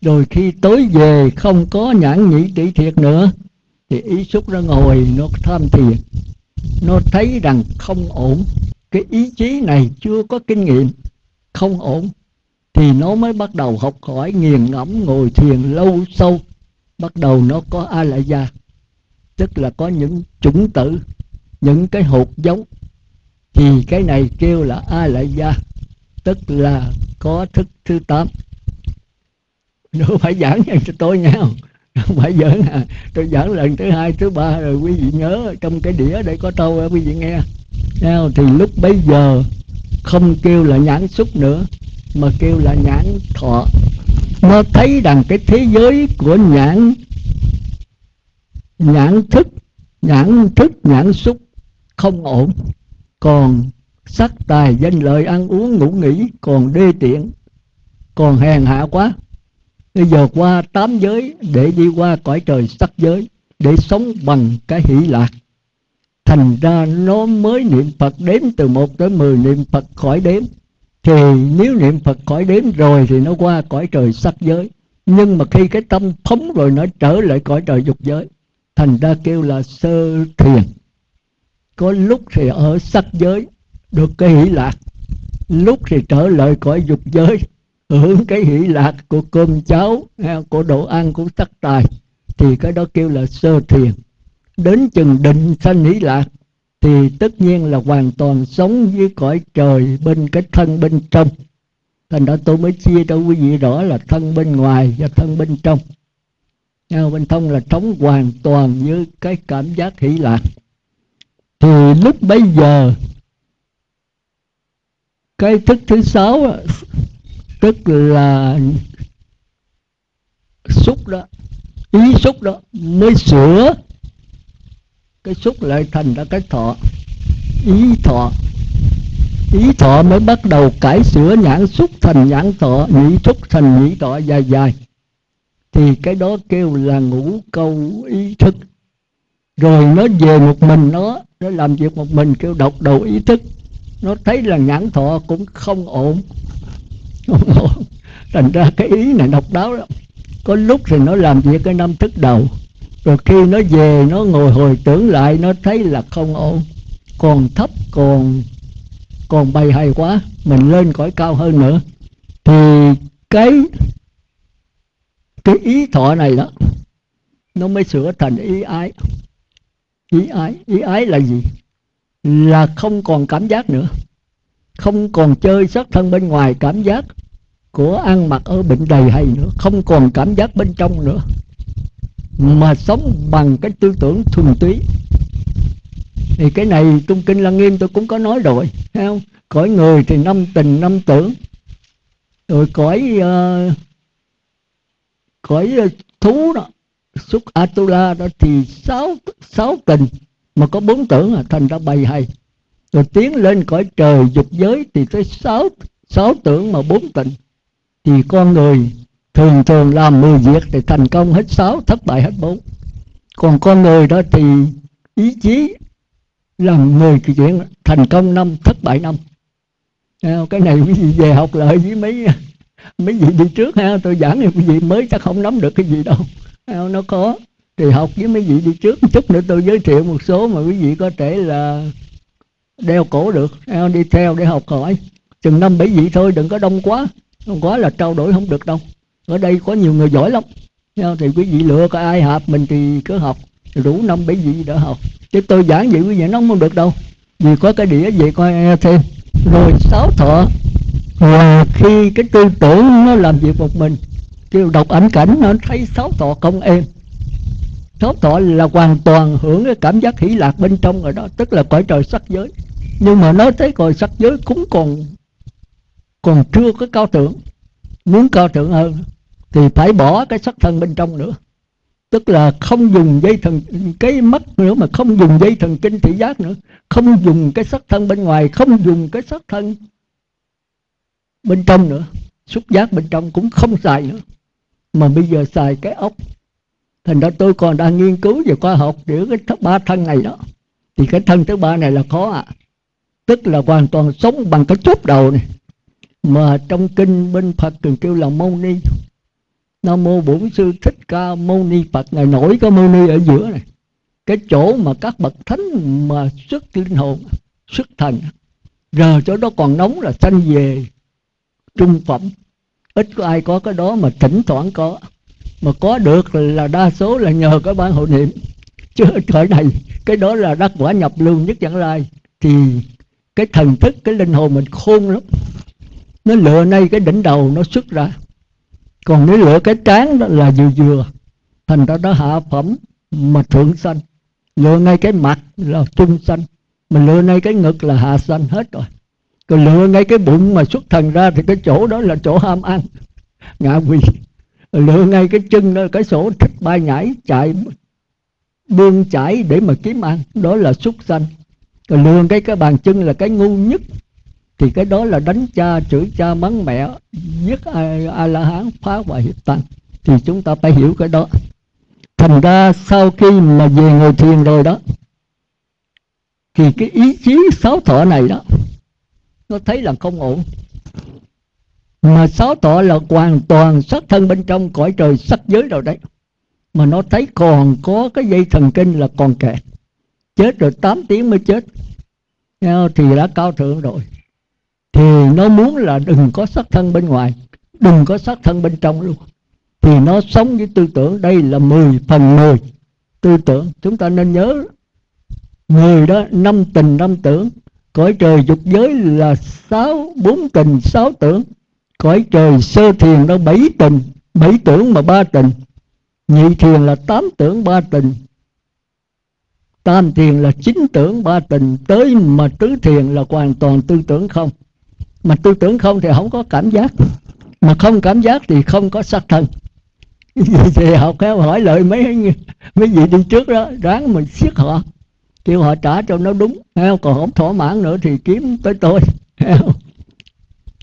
Rồi khi tối về không có nhãn nhĩ tỷ thiệt nữa, thì ý xúc nó ngồi, nó tham thiền. Nó thấy rằng không ổn. Cái ý chí này chưa có kinh nghiệm, không ổn, thì nó mới bắt đầu học hỏi nghiền ngẫm, ngồi thiền lâu sâu. Bắt đầu nó có a la gia. Tức là có những chủng tử, những cái hột giống thì cái này kêu là a lại gia tức là có thức thứ tám. Nữa phải giảng cho tôi nha. Không phải giỡn à. Tôi giảng lần thứ hai thứ ba rồi quý vị nhớ trong cái đĩa để có trâu quý vị nghe. Nào, thì lúc bấy giờ không kêu là nhãn xúc nữa mà kêu là nhãn thọ. Nó thấy rằng cái thế giới của nhãn nhãn thức nhãn thức nhãn xúc không ổn còn sắc tài danh lợi ăn uống ngủ nghỉ còn đê tiện, còn hèn hạ quá. Bây giờ qua tám giới để đi qua cõi trời sắc giới để sống bằng cái hỷ lạc. Thành ra nó mới niệm phật đếm từ một tới mười niệm phật khỏi đếm. Thì nếu niệm phật khỏi đếm rồi thì nó qua cõi trời sắc giới. Nhưng mà khi cái tâm phóng rồi nó trở lại cõi trời dục giới. Thành ra kêu là sơ thiền có lúc thì ở sắc giới, được cái hỷ lạc. Lúc thì trở lại cõi dục giới, hưởng cái hỷ lạc của cơm cháo à, của đồ ăn, của sắc tài. Thì cái đó kêu là sơ thiền. Đến chừng định sanh hỷ lạc, thì tất nhiên là hoàn toàn sống với cõi trời bên cái thân bên trong. Thành ra tôi mới chia cho quý vị rõ là thân bên ngoài và thân bên trong. Nhau bên trong là sống hoàn toàn với cái cảm giác hỷ lạc thì lúc bây giờ, cái thức thứ sáu tức là xúc đó, ý xúc đó mới sửa. Cái xúc lại thành ra cái thọ, ý thọ. Ý thọ mới bắt đầu cải sửa nhãn xúc thành nhãn thọ nhĩ xúc thành nhĩ thọ dài dài. Thì cái đó kêu là ngũ câu ý thức rồi nó về một mình nó nó làm việc một mình kêu độc đầu ý thức. Nó thấy là nhãn thọ cũng không ổn. Không ổn. Thành ra cái ý này độc đáo lắm có lúc thì nó làm việc cái năm thức đầu. Rồi khi nó về, nó ngồi hồi tưởng lại, nó thấy là không ổn. Còn thấp, còn còn bay hay quá, mình lên cõi cao hơn nữa. Thì cái cái ý thọ này đó, nó mới sửa thành ý ái ý ái ý ái là gì? Là không còn cảm giác nữa. Không còn chơi sát thân bên ngoài cảm giác của ăn mặc ở bệnh đầy hay nữa. Không còn cảm giác bên trong nữa. Mà sống bằng cái tư tưởng thuần túy. Thì cái này trong kinh lăng nghiêm tôi cũng có nói rồi thấy không? Cõi người thì năm tình năm tưởng. Rồi cõi uh, cõi uh, thú đó xúc atula đó thì sáu sáu tình mà có bốn tưởng là thành ra bày hay. Rồi tiến lên cõi trời dục giới thì tới sáu sáu tưởng mà bốn tình thì con người thường thường làm mười việc thì thành công hết sáu, thất bại hết bốn. Còn con người đó thì ý chí làm mười chuyện, thành công năm, thất bại năm. Cái này quý vị về học lại với mấy <laughs> mấy vị đi trước ha. Tôi giảng thì quý vị mới chắc không nắm được cái gì đâu. Ờ, nó có. Thì học với mấy vị đi trước chút nữa, tôi giới thiệu một số mà quý vị có thể là đeo cổ được. Ờ, đi theo để học hỏi. Chừng năm bảy vị thôi, đừng có đông quá. Đông quá là trao đổi không được đâu. Ở đây có nhiều người giỏi lắm. Ờ, thì quý vị lựa có ai hợp mình thì cứ học. Đủ năm bảy vị đỡ học. Chứ tôi giảng vậy quý vị nó không được đâu. Vì có cái đĩa vậy coi nghe thêm. Rồi sáu thọ. Và khi cái tư tưởng nó làm việc một mình kêu đọc ảnh cảnh nó thấy sáu thọ công em sáu thọ là hoàn toàn hưởng cái cảm giác hỷ lạc bên trong rồi đó, tức là cõi trời sắc giới. Nhưng mà nói tới cõi sắc giới cũng còn còn chưa có cao thượng. Muốn cao thượng hơn thì phải bỏ cái sắc thân bên trong nữa. Tức là không dùng dây thần, cái mắt nữa mà không dùng dây thần kinh thị giác nữa. Không dùng cái sắc thân bên ngoài, không dùng cái sắc thân bên trong nữa. Xúc giác bên trong cũng không xài nữa mà bây giờ xài cái ốc. Thành ra tôi còn đang nghiên cứu về khoa học giữa cái ba thân này đó. Thì cái thân thứ ba này là khó ạ. À. tức là hoàn toàn sống bằng cái chốt đầu này. Mà trong kinh bên phật thường kêu là mâu ni. Nam mô bổn sư thích ca mâu ni phật, ngài nổi có mâu ni ở giữa này. Cái chỗ mà các bậc thánh mà xuất linh hồn, xuất thần giờ chỗ đó còn nóng là sanh về trung phẩm ít có ai có cái đó mà thỉnh thoảng có. Mà có được là đa số là nhờ cái ban hộ niệm. Chứ thời này cái đó là đắc quả nhập lưu nhất chẳng lai. Thì cái thần thức, cái linh hồn mình khôn lắm. Nó lựa nay cái đỉnh đầu nó xuất ra. Còn nếu lựa cái trán đó là vừa vừa. Thành ra đó hạ phẩm mà thượng sanh. Lựa ngay cái mặt là trung sanh. Mà lựa ngay cái ngực là hạ sanh hết rồi còn lựa ngay cái bụng mà xuất thần ra thì cái chỗ đó là chỗ ham ăn. Ngạ quỷ lựa ngay cái chân đó, cái sổ thích bay nhảy, chạy bươn chải để mà kiếm ăn. Đó là xuất sanh. Còn lựa cái cái bàn chân là cái ngu nhất. Thì cái đó là đánh cha, chửi cha, mắng mẹ, giết a la hán phá hoại hiệp tăng thì chúng ta phải hiểu cái đó. Thành ra sau khi mà về ngồi thiền rồi đó, thì cái ý chí sáu thọ này đó nó thấy là không ổn. Mà sáu tọa là hoàn toàn sát thân bên trong cõi trời sắc giới rồi đấy. Mà nó thấy còn có cái dây thần kinh là còn kẹt. Chết rồi 8 tiếng mới chết. Thì đã cao thượng rồi. Thì nó muốn là đừng có sát thân bên ngoài, đừng có sát thân bên trong luôn. Thì nó sống với tư tưởng, đây là 10 phần 10 tư tưởng. Chúng ta nên nhớ người đó, năm tình năm tưởng cõi trời dục giới là sáu, bốn tình, sáu tưởng. Cõi trời sơ thiền là bảy tình, bảy tưởng mà ba tình. Nhị thiền là tám tưởng, ba tình. Tam thiền là chín tưởng, ba tình. Tới mà tứ thiền là hoàn toàn tư tưởng không. Mà tư tưởng không thì không có cảm giác. Mà không cảm giác thì không có sắc thân. <laughs> Thì học khéo hỏi lời mấy mấy vị đi trước đó, ráng mình siết họ kêu họ trả cho nó đúng không? còn không thỏa mãn nữa thì kiếm tới tôi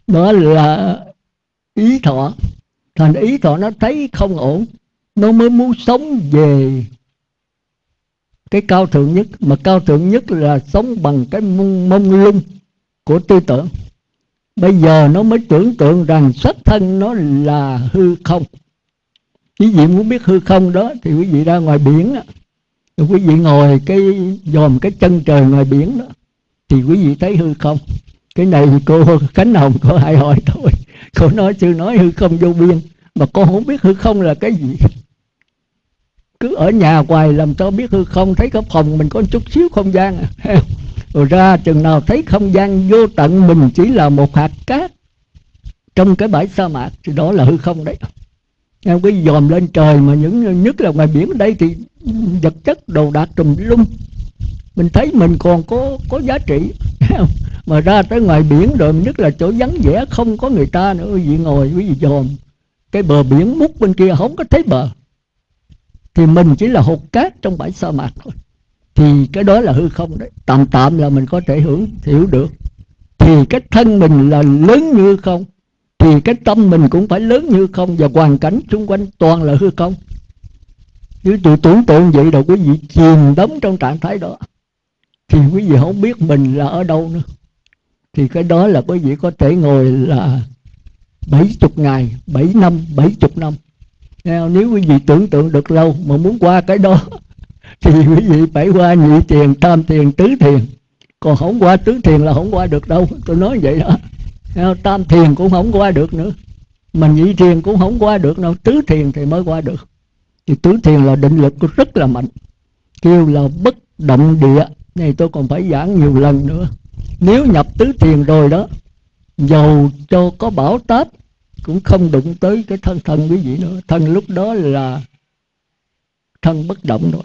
đó là ý thọ thành ý thọ nó thấy không ổn nó mới muốn sống về cái cao thượng nhất mà cao thượng nhất là sống bằng cái mông, mông lung của tư tưởng bây giờ nó mới tưởng tượng rằng xuất thân nó là hư không quý vị muốn biết hư không đó thì quý vị ra ngoài biển đó quý vị, ngồi cái, dòm cái chân trời ngoài biển đó, thì quý vị thấy hư không? Cái này cô khánh hồng có hay hỏi thôi. Cô nói sư nói hư không vô biên, mà cô không biết hư không là cái gì. Cứ ở nhà hoài làm sao biết hư không? Thấy cái phòng mình có chút xíu không gian à. <laughs> Rồi ra chừng nào thấy không gian vô tận, mình chỉ là một hạt cát trong cái bãi sa mạc, thì đó là hư không đấy. Em cứ dòm lên trời mà những nhất là ngoài biển ở đây thì vật chất đồ đạc trùm lum. Mình thấy mình còn có có giá trị. <laughs> Mà ra tới ngoài biển rồi, nhất là chỗ vắng vẻ, không có người ta nữa quý vị ngồi quý vị dòm. Cái bờ biển mút bên kia không có thấy bờ. Thì mình chỉ là hột cát trong bãi sa mạc thôi. Thì cái đó là hư không đấy. Tạm tạm là mình có thể hưởng, hiểu được. Thì cái thân mình là lớn như không, thì cái tâm mình cũng phải lớn như không, và hoàn cảnh xung quanh toàn là hư không nếu tự tưởng tượng vậy đâu quý vị chìm đắm trong trạng thái đó. Thì quý vị không biết mình là ở đâu nữa. Thì cái đó là quý vị có thể ngồi là bảy chục ngày, bảy năm, bảy chục năm. Nếu quý vị tưởng tượng được lâu mà muốn qua cái đó, <laughs> thì quý vị phải qua nhị tiền tam tiền tứ tiền còn không qua tứ tiền là không qua được đâu. Tôi nói vậy đó. Tam thiền cũng không qua được nữa. Mà nhị thiền cũng không qua được đâu. Tứ thiền thì mới qua được thì tứ thiền là định lực rất là mạnh. Kêu là bất động địa. Này tôi còn phải giảng nhiều lần nữa. Nếu nhập tứ thiền rồi đó, dầu cho có bảo táp, cũng không đụng tới cái thân thân quý vị nữa. Thân lúc đó là thân bất động rồi.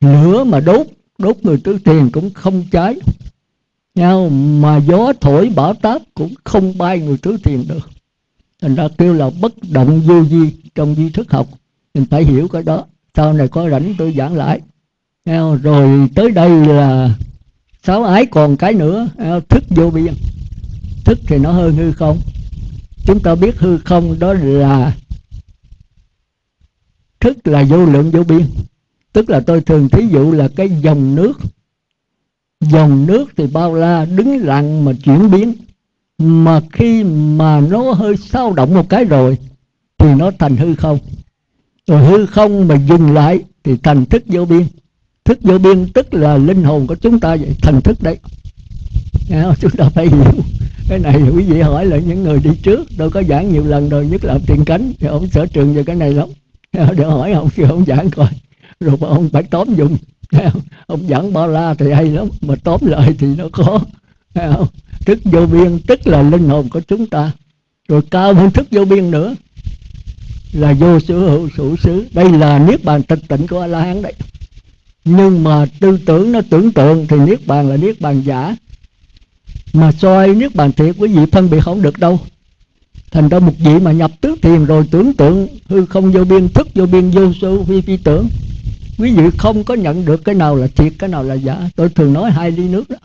Lửa mà đốt đốt người tứ thiền cũng không cháy. Nhau mà gió thổi bão táp cũng không bay người tứ thiền được. Thành ra kêu là bất động vô di trong di thức học mình phải hiểu cái đó. Sau này có rảnh tôi giảng lại. Rồi tới đây là sáu ái còn cái nữa? Thức vô biên. Thức thì nó hơn hư không? Chúng ta biết hư không đó là thức là vô lượng vô biên. Tức là tôi thường thí dụ là cái dòng nước. Dòng nước thì bao la đứng lặng mà chuyển biến. Mà khi mà nó hơi sao động một cái rồi, thì nó thành hư không rồi hư không mà dừng lại thì thành thức vô biên. Thức vô biên tức là linh hồn của chúng ta vậy, thành thức đấy. Chúng ta phải hiểu. Cái này quý vị hỏi là những người đi trước tôi có giảng nhiều lần rồi nhất là tiền cánh, thì ông sở trường về cái này lắm. Để hỏi ông kêu ông giảng coi. Rồi ông phải tóm dùng. Ông giảng bao la thì hay lắm, mà tóm lại thì nó khó. Thức vô biên tức là linh hồn của chúng ta. Rồi cao hơn thức vô biên nữa là vô sở hữu sở xứ. Đây là niết bàn tịch tịnh của a la hán đấy. Nhưng mà tư tưởng nó tưởng tượng thì niết bàn là niết bàn giả. Mà soi niết bàn thiệt, quý vị phân biệt không được đâu. Thành ra một vị mà nhập tứ thiền rồi tưởng tượng hư không vô biên, thức vô biên, vô số phi phi tưởng. Quý vị không có nhận được cái nào là thiệt, cái nào là giả. Tôi thường nói hai ly nước đó.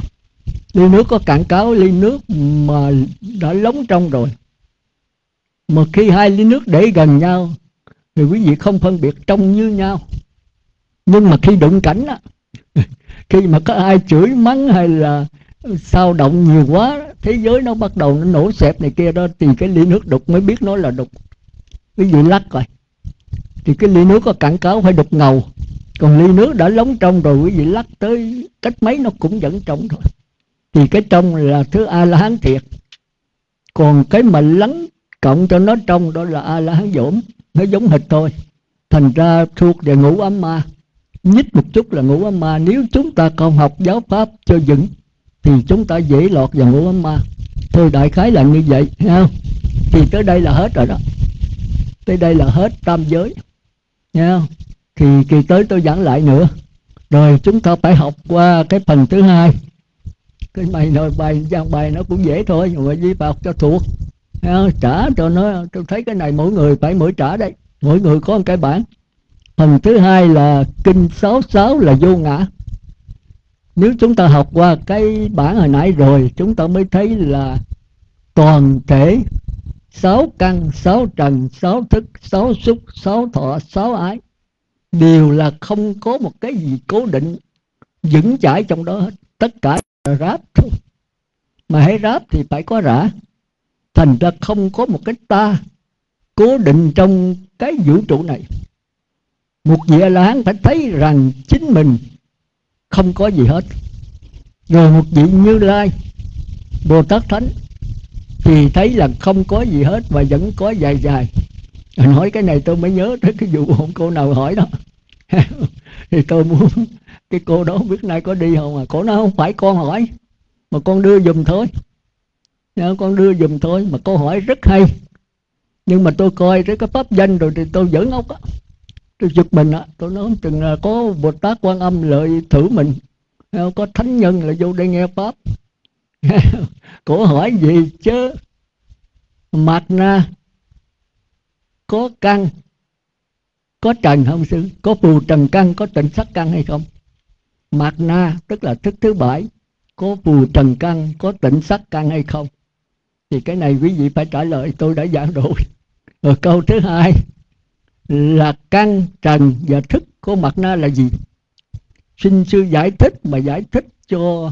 Ly nước có cạn cáo, ly nước mà đã lóng trong rồi mà khi hai ly nước để gần nhau, thì quý vị không phân biệt trong như nhau. Nhưng mà khi đụng cảnh á, <laughs> khi mà có ai chửi mắng hay là sao động nhiều quá, thế giới nó bắt đầu nó nổ xẹp này kia đó, thì cái ly nước đục mới biết nó là đục. Quý vị lắc rồi thì cái ly nước có cản cáo phải đục ngầu. Còn ly nước đã lóng trong rồi, quý vị lắc tới cách mấy nó cũng vẫn trong thôi. Thì cái trong là thứ a la hán thiệt. Còn cái mà lắng cộng cho nó trong, đó là a la hán dỗm nó giống hệt thôi. Thành ra thuộc về ngũ ấm ma. Nhích một chút là ngũ ấm ma. Nếu chúng ta không học giáo pháp cho vững, thì chúng ta dễ lọt vào ngũ ấm ma. Thôi đại khái là như vậy ha thì tới đây là hết rồi đó. Tới đây là hết tam giới. Nha thì kỳ tới tôi giảng lại nữa. Rồi chúng ta phải học qua cái phần thứ hai. Cái bài nội bài, giảng bài nó cũng dễ thôi, nhưng mà với học cho thuộc. Ờ, trả cho nó tôi thấy cái này mỗi người phải mỗi trả đấy. Mỗi người có một cái bản. Phần thứ hai là kinh sáu sáu là vô ngã. Nếu chúng ta học qua cái bản hồi nãy rồi, chúng ta mới thấy là toàn thể sáu căn, sáu trần, sáu thức, sáu xúc, sáu thọ, sáu ái đều là không có một cái gì cố định, vững chãi trong đó hết. Tất cả là ráp thôi. Mà hãy ráp thì phải có rã thành ra không có một cái ta cố định trong cái vũ trụ này. Một vị a la hán phải thấy rằng chính mình không có gì hết. Rồi một vị như lai bồ tát thánh, thì thấy là không có gì hết và vẫn có dài dài. Anh hỏi cái này tôi mới nhớ tới cái vụ hôm cô nào hỏi đó. <laughs> Thì tôi muốn cái cô đó biết nay có đi không à? Cô nó không phải, con hỏi, mà con đưa dùm thôi con đưa dùm thôi mà câu hỏi rất hay. Nhưng mà tôi coi tới cái pháp danh rồi thì tôi vẫn ốc á. Tôi giật mình á. Tôi nói chừng là có bồ tát quan âm lợi thử mình. Ờ, có thánh nhân là vô đây nghe pháp. <laughs> Cổ hỏi gì chứ mặt na, có căn có trần không sư, có phù trần căn có tịnh sắc căn hay không? Mặt na, tức là thức thứ bảy, có phù trần căn có tịnh sắc căn hay không? Thì cái này quý vị phải trả lời, tôi đã giảng rồi. Rồi câu thứ hai là căn trần và thức của mặt na là gì? Xin sư giải thích mà giải thích cho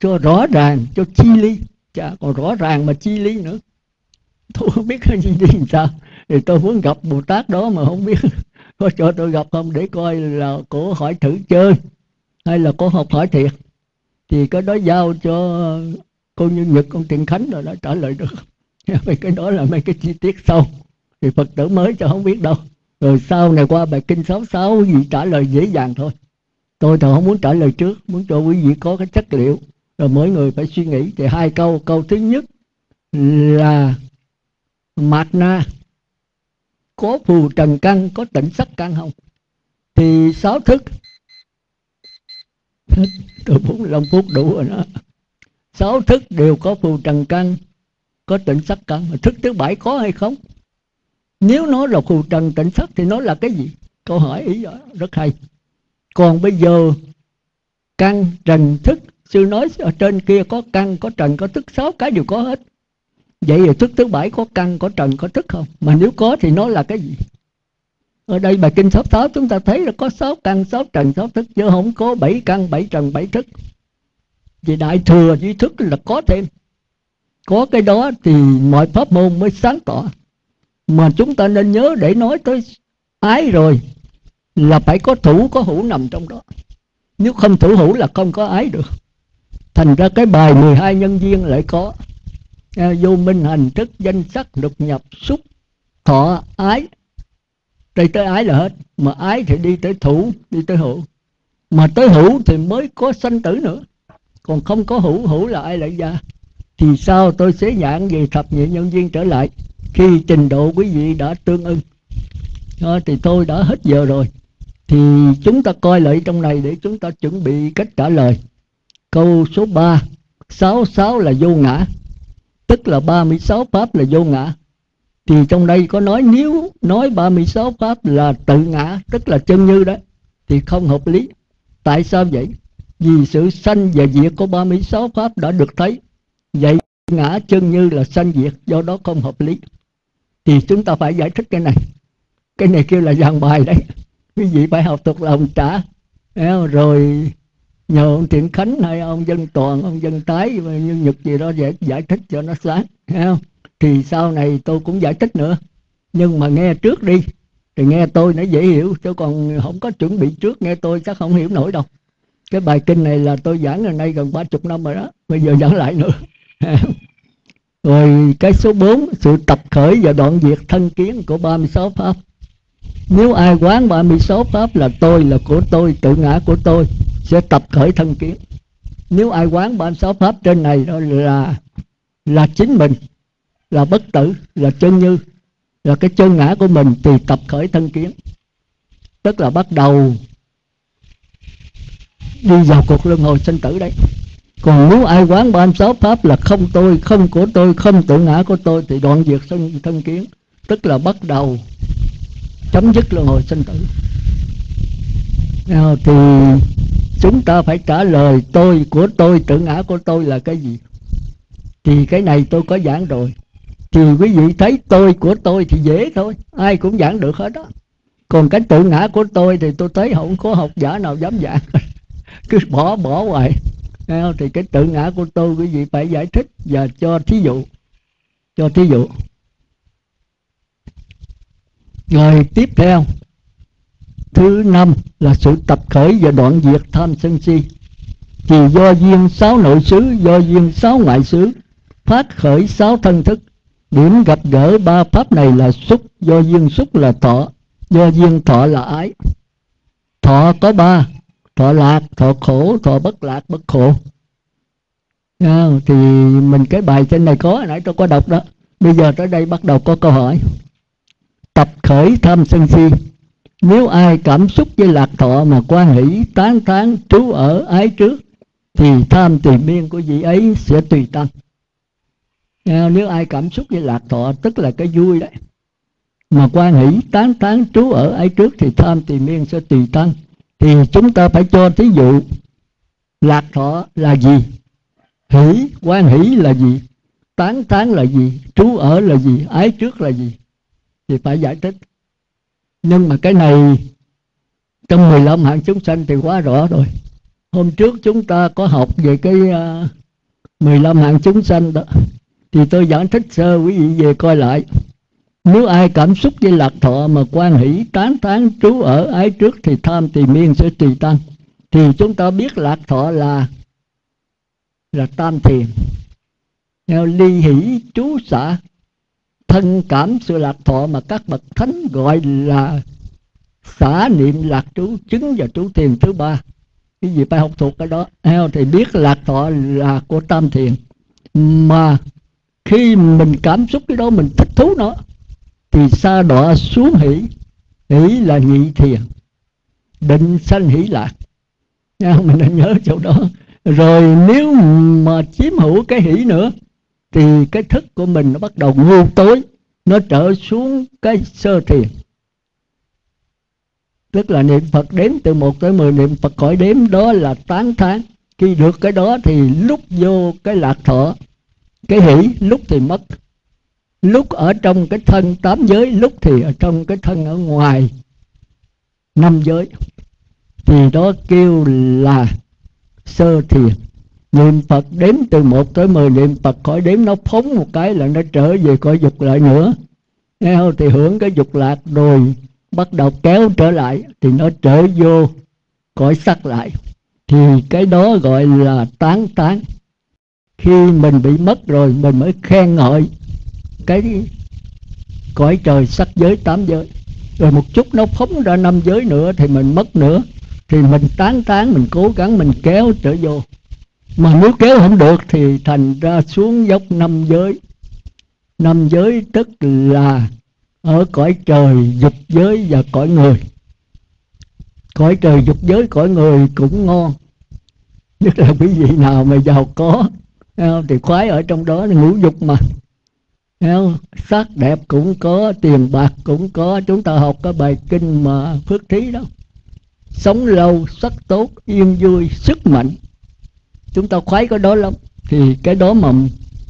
cho rõ ràng, cho chi lý chả còn rõ ràng mà chi lý nữa. Tôi không biết cái gì đi làm sao. Thì tôi muốn gặp bồ tát đó mà không biết <laughs> có cho tôi gặp không để coi là cổ hỏi thử chơi hay là cổ học hỏi thiệt. Thì cái đó giao cho cô như nhật, con tiền khánh rồi đã trả lời được. <laughs> Mấy cái đó là mấy cái chi tiết sâu thì phật tử mới cho không biết đâu. Rồi sau này qua bài kinh 66 sáu gì trả lời dễ dàng thôi. Tôi thì không muốn trả lời trước, muốn cho quý vị có cái chất liệu. Rồi mỗi người phải suy nghĩ. Thì hai câu câu thứ nhất là mạt na. Có phù trần căn, có tịnh sắc căn không? Thì sáu thức. Tôi muốn năm phút đủ rồi đó sáu thức đều có phù trần căn, có tịnh sắc căn. Mà thức thứ bảy có hay không? Nếu nó là phù trần tịnh sắc thì nó là cái gì? Câu hỏi ý đó rất hay. Còn bây giờ, căn trần thức, sư nói ở trên kia có căn, có trần, có thức, sáu cái đều có hết. Vậy thì thức thứ bảy có căn, có trần, có thức không? Mà nếu có thì nó là cái gì? Ở đây bài kinh sáu sáu chúng ta thấy là có sáu căn, sáu trần, sáu thức, chứ không có bảy căn, bảy trần, bảy thức vì đại thừa duy thức là có thêm có cái đó thì mọi pháp môn mới sáng tỏ. Mà chúng ta nên nhớ để nói tới ái rồi là phải có thủ có hữu nằm trong đó. Nếu không thủ hữu là không có ái được. Thành ra cái bài 12 nhân viên lại có. À, vô minh hành thức danh sắc lục nhập xúc thọ ái. Đây tới ái là hết. Mà ái thì đi tới thủ đi tới hữu. Mà tới hữu thì mới có sanh tử nữa còn không có hữu hữu là ai lại ra thì sao tôi sẽ nhãn về thập nhị nhân viên trở lại? Khi trình độ quý vị đã tương ưng. Đó, thì tôi đã hết giờ rồi. Thì chúng ta coi lại trong này để chúng ta chuẩn bị cách trả lời. Câu số 3 66 là vô ngã. Tức là 36 pháp là vô ngã. Thì trong đây có nói nếu nói 36 pháp là tự ngã tức là chân như đó thì không hợp lý. Tại sao vậy? Vì sự sanh và diệt của 36 pháp đã được thấy vậy ngã chân như là sanh diệt do đó không hợp lý. Thì chúng ta phải giải thích cái này. Cái này kêu là giảng bài đấy. Quý vị phải học thuộc lòng trả. Rồi nhờ ông Thiện Khánh hay ông Dân Toàn, ông Dân Tái như Nhật gì đó giải, giải thích cho nó sáng. Không? thì sau này tôi cũng giải thích nữa. Nhưng mà nghe trước đi thì nghe tôi nó dễ hiểu chứ còn không có chuẩn bị trước nghe tôi chắc không hiểu nổi đâu cái bài kinh này là tôi giảng gần nay gần ba chục năm rồi đó. Bây giờ giảng lại nữa. <laughs> Rồi cái số 4 sự tập khởi và đoạn diệt thân kiến của 36 pháp. Nếu ai quán 36 pháp là tôi, là của tôi, tự ngã của tôi, sẽ tập khởi thân kiến. Nếu ai quán 36 pháp trên này đó là là chính mình, là bất tử, là chân như, là cái chân ngã của mình thì tập khởi thân kiến. Tức là bắt đầu đi vào cuộc luân hồi sinh tử đấy. Còn nếu ai quán 36 pháp là không tôi không của tôi không tự ngã của tôi thì đoạn diệt thân, thân kiến tức là bắt đầu chấm dứt luân hồi sinh tử. Nào thì chúng ta phải trả lời tôi của tôi tự ngã của tôi là cái gì? Thì cái này tôi có giảng rồi. Thì quý vị thấy tôi của tôi thì dễ thôi ai cũng giảng được hết đó. Còn cái tự ngã của tôi thì tôi thấy không có học giả nào dám giảng. <laughs> cứ bỏ bỏ hoài. Thì cái tự ngã của tôi, quý vị phải giải thích và cho thí dụ. Cho thí dụ. Rồi tiếp theo. Thứ năm là sự tập khởi và đoạn diệt tham sân si. Thì do duyên sáu nội xứ, do duyên sáu ngoại xứ, phát khởi sáu thân thức. Điểm gặp gỡ ba pháp này là xúc, do duyên xúc là thọ, do duyên thọ là ái. Thọ có ba thọ lạc thọ khổ thọ bất lạc bất khổ. À, thì mình cái bài trên này có nãy tôi có đọc đó. Bây giờ tới đây bắt đầu có câu hỏi. Tập khởi tham sân si. Nếu ai cảm xúc với lạc thọ mà quan hỷ tán tán trú ở ái trước thì tham tùy miên của vị ấy sẽ tùy tăng nếu ai cảm xúc với lạc thọ tức là cái vui đấy. Mà quan hỷ tán tán trú ở ái trước thì tham tùy miên sẽ tùy tăng thì chúng ta phải cho thí dụ lạc thọ là gì hỷ quan hỷ là gì tán tán là gì trú ở là gì ái trước là gì thì phải giải thích. Nhưng mà cái này trong 15 hạng chúng sanh thì quá rõ rồi. Hôm trước chúng ta có học về cái à, uh, 15 hạng chúng sanh đó. Thì tôi giải thích sơ quý vị về coi lại nếu ai cảm xúc với lạc thọ mà quan hỷ, tán tán trú ở ái trước thì tham thì miên sẽ tùy tăng thì chúng ta biết lạc thọ là là tam thiền. Theo ly hỷ, chú xã thân cảm sự lạc thọ mà các bậc thánh gọi là xả niệm lạc trú chứng và trú thiền thứ ba. Cái gì phải học thuộc cái đó. Theo thì biết lạc thọ là của tam thiền. Mà khi mình cảm xúc cái đó, mình thích thú nó thì sa đọa xuống hỷ hỷ là nhị thiền định sanh hỷ lạc. Nha, mình nên nhớ chỗ đó. Rồi nếu mà chiếm hữu cái hỷ nữa thì cái thức của mình nó bắt đầu ngu tối nó trở xuống cái sơ thiền. Tức là niệm phật đếm từ một tới mười niệm phật khỏi đếm đó là tán tháng khi được cái đó thì lúc vô cái lạc thọ cái hỷ lúc thì mất lúc ở trong cái thân, tám giới, lúc thì ở trong cái thân ở ngoài. Năm giới. Thì đó kêu là sơ thiền niệm phật đếm từ một tới mười, niệm phật khỏi đếm nó phóng một cái là nó trở về cõi dục lại nữa. Nghe không? Thì hưởng cái dục lạc rồi bắt đầu kéo trở lại thì nó trở vô cõi sắc lại. Thì cái đó gọi là tán tán. Khi mình bị mất rồi, mình mới khen ngợi cái cõi trời sắc giới tám giới. Rồi một chút nó phóng ra năm giới nữa thì mình mất nữa. Thì mình tán tán, mình cố gắng, mình kéo trở vô. Mà nếu kéo không được thì thành ra xuống dốc năm giới. Năm giới tức là ở cõi trời dục giới và cõi người. Cõi trời dục giới, cõi người cũng ngon. Nhất là quý vị nào mà giàu có à, thì khoái ở trong đó ngũ dục mà sắc đẹp cũng có, tiền bạc cũng có. Chúng ta học cái bài kinh mà phước thí đó. Sống lâu, sắc tốt, yên vui, sức mạnh. Chúng ta khoái cái đó lắm. Thì cái đó mà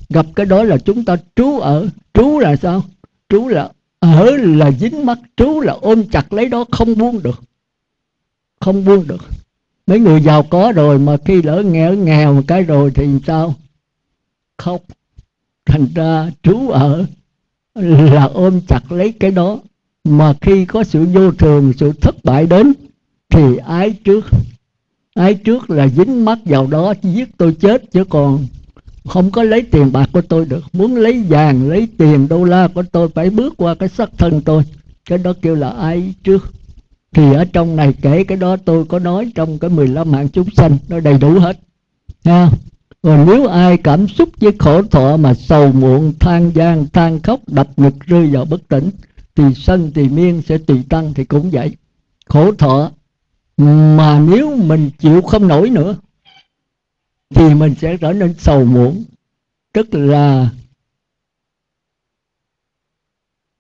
gặp cái đó là chúng ta trú ở. Trú là sao? Trú là ở là dính mắt. Trú là ôm chặt lấy đó, không buông được. Không buông được. Mấy người giàu có rồi mà khi lỡ nghèo nghèo một cái rồi thì sao? Khóc thành ra trú ở là ôm chặt lấy cái đó. Mà khi có sự vô thường, sự thất bại đến, thì ái trước. Ái trước là dính mắt vào đó giết tôi chết chứ còn không có lấy tiền bạc của tôi được. Muốn lấy vàng, lấy tiền, đô la của tôi phải bước qua cái sắc thân tôi. Cái đó kêu là ai trước. Thì ở trong này kể cái đó tôi có nói trong cái 15 hạng chúng sanh, nó đầy đủ hết. Nha còn nếu ai cảm xúc với khổ thọ mà sầu muộn, than gian, than khóc, đập ngực, rơi vào bất tỉnh thì sân thì miên sẽ tùy tăng thì cũng vậy. Khổ thọ mà nếu mình chịu không nổi nữa thì mình sẽ trở nên sầu muộn. Tức là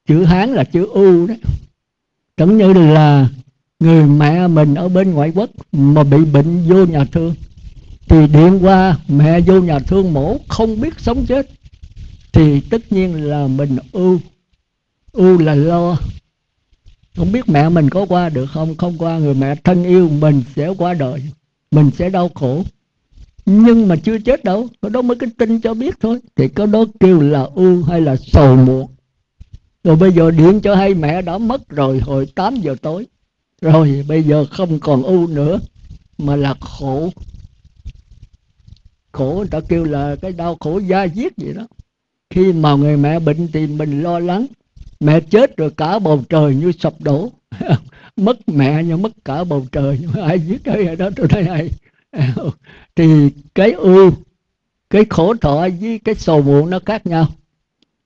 chữ hán là chữ u đấy giống như là người mẹ mình ở bên ngoại quốc mà bị bệnh vô nhà thương thì điện qua, mẹ vô nhà thương mổ không biết sống chết. Thì tất nhiên là mình ưu. Ưu là lo. Không biết mẹ mình có qua được không? Không qua, người mẹ thân yêu mình sẽ qua đời. Mình sẽ đau khổ. Nhưng mà chưa chết đâu. Có đó mới cái tin cho biết thôi. Thì có đó kêu là ưu hay là sầu muộn. Rồi bây giờ điện cho hay mẹ đã mất rồi, hồi 8 giờ tối. Rồi bây giờ không còn ưu nữa, mà là khổ khổ người ta kêu là cái đau khổ da diết gì đó. Khi mà người mẹ bệnh thì mình lo lắng mẹ chết rồi cả bầu trời như sập đổ. <laughs> Mất mẹ nhưng mất cả bầu trời nhưng ai giết cái đó tôi thấy <laughs> này, thì cái ưu cái khổ thọ với cái sầu muộn nó khác nhau.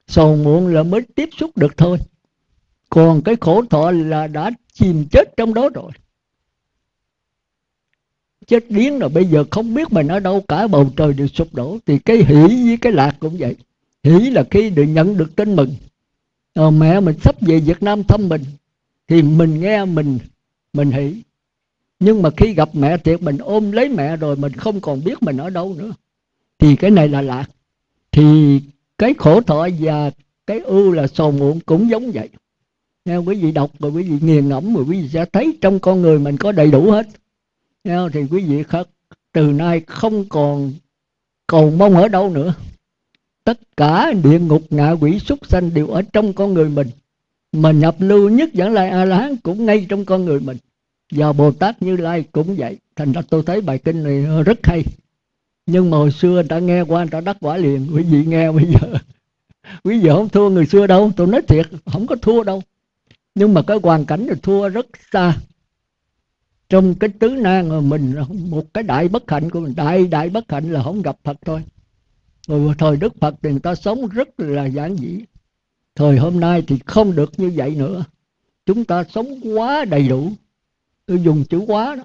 Sầu muộn là mới tiếp xúc được thôi còn cái khổ thọ là đã chìm chết trong đó rồi chết điếng rồi. Bây giờ không biết mình ở đâu cả bầu trời đều sụp đổ. Thì cái hỷ với cái lạc cũng vậy. Hỷ là khi được nhận được tin mừng. À, mẹ mình sắp về Việt Nam thăm mình. Thì mình nghe mình mình hỷ. Nhưng mà khi gặp mẹ thiệt mình ôm lấy mẹ rồi mình không còn biết mình ở đâu nữa. Thì cái này là lạc. Thì cái khổ thọ và cái ưu là sầu muộn cũng giống vậy. Nghe quý vị đọc rồi quý vị nghiền ngẫm rồi quý vị sẽ thấy trong con người mình có đầy đủ hết thì quý vị khất từ nay không còn cầu mong ở đâu nữa. Tất cả địa ngục ngạ quỷ súc sanh đều ở trong con người mình. Mà nhập lưu nhất dẫn lai a la hán cũng ngay trong con người mình. Và bồ tát như lai cũng vậy. Thành ra tôi thấy bài kinh này rất hay. Nhưng mà hồi xưa người ta nghe qua người ta đắc quả liền. Quý vị nghe bây giờ. <laughs> Quý vị không thua người xưa đâu. Tôi nói thiệt, không có thua đâu. Nhưng mà cái hoàn cảnh thì thua rất xa trong cái tứ nan mà mình, một cái đại bất hạnh của mình, đại đại bất hạnh là không gặp phật thôi. Rồi thời đức phật thì người ta sống rất là giản dị. Thời hôm nay thì không được như vậy nữa. Chúng ta sống quá đầy đủ. Tôi dùng chữ quá đó.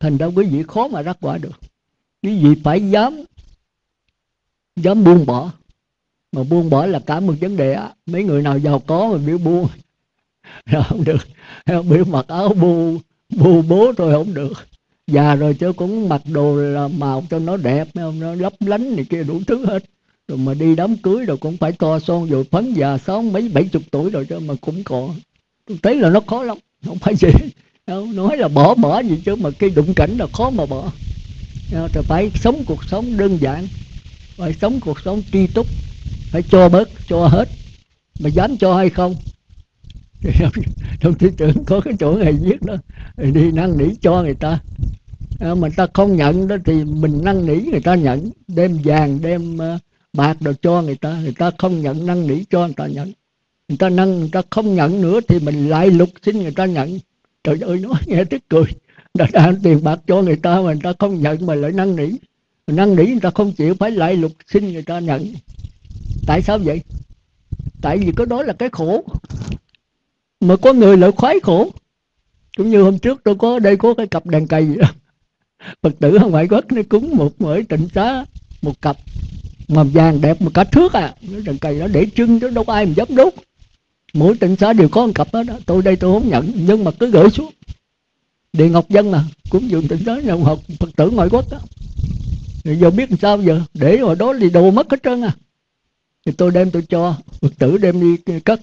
Thành ra quý vị khó mà đắc quả được. Quý vị phải dám dám buông bỏ. Mà buông bỏ là cả một vấn đề á. Mấy người nào giàu có mà biết buông, <laughs> là không được. Biểu mặc áo bu bù bố thôi không được. Già rồi chứ cũng mặc đồ là màu cho nó đẹp không nó lấp lánh này kia đủ thứ hết. Rồi mà đi đám cưới rồi cũng phải to son rồi phấn già sáu mấy, bảy chục tuổi rồi chứ mà cũng còn. Tôi thấy là nó khó lắm, không phải gì <laughs> đâu, nói là bỏ bỏ gì chứ mà cái đụng cảnh là khó mà bỏ. Ờ, rồi phải sống cuộc sống đơn giản, phải sống cuộc sống tri túc, phải cho bớt, cho hết. Mà dám cho hay không <laughs> trong tư tưởng có cái chỗ này viết đó đi năn nỉ cho người ta. À, mà ta không nhận đó thì mình năn nỉ người ta nhận đem vàng đem uh, bạc đồ cho người ta người ta không nhận năn nỉ cho người ta nhận. Người ta năn người ta không nhận nữa thì mình lại lục xin người ta nhận. Trời ơi nói nghe tức cười. Đã đã tiền bạc cho người ta mà người ta không nhận mà lại năn nỉ. Năn nỉ người ta không chịu phải lại lục xin người ta nhận. Tại sao vậy? Tại vì cái đó là cái khổ mà có người lại khoái khổ. Cũng như hôm trước tôi có đây có cái cặp đèn cầy <laughs> phật tử ở ngoại quốc nó cúng một mỗi tịnh xá một cặp. Mầm vàng đẹp một cả thước à. Cái đèn cầy đó để trưng chứ đâu có ai mà dám đốt. Mỗi tịnh xá đều có một cặp đó, đó. Tôi đây tôi không nhận nhưng mà cứ gửi xuống. Địa ngọc dân mà cũng dùng tịnh xá nào học phật tử ngoại quốc đó. Thì giờ biết làm sao giờ? Để hồi đó thì đồ mất hết trơn à. Thì tôi đem tôi cho phật tử đem đi cất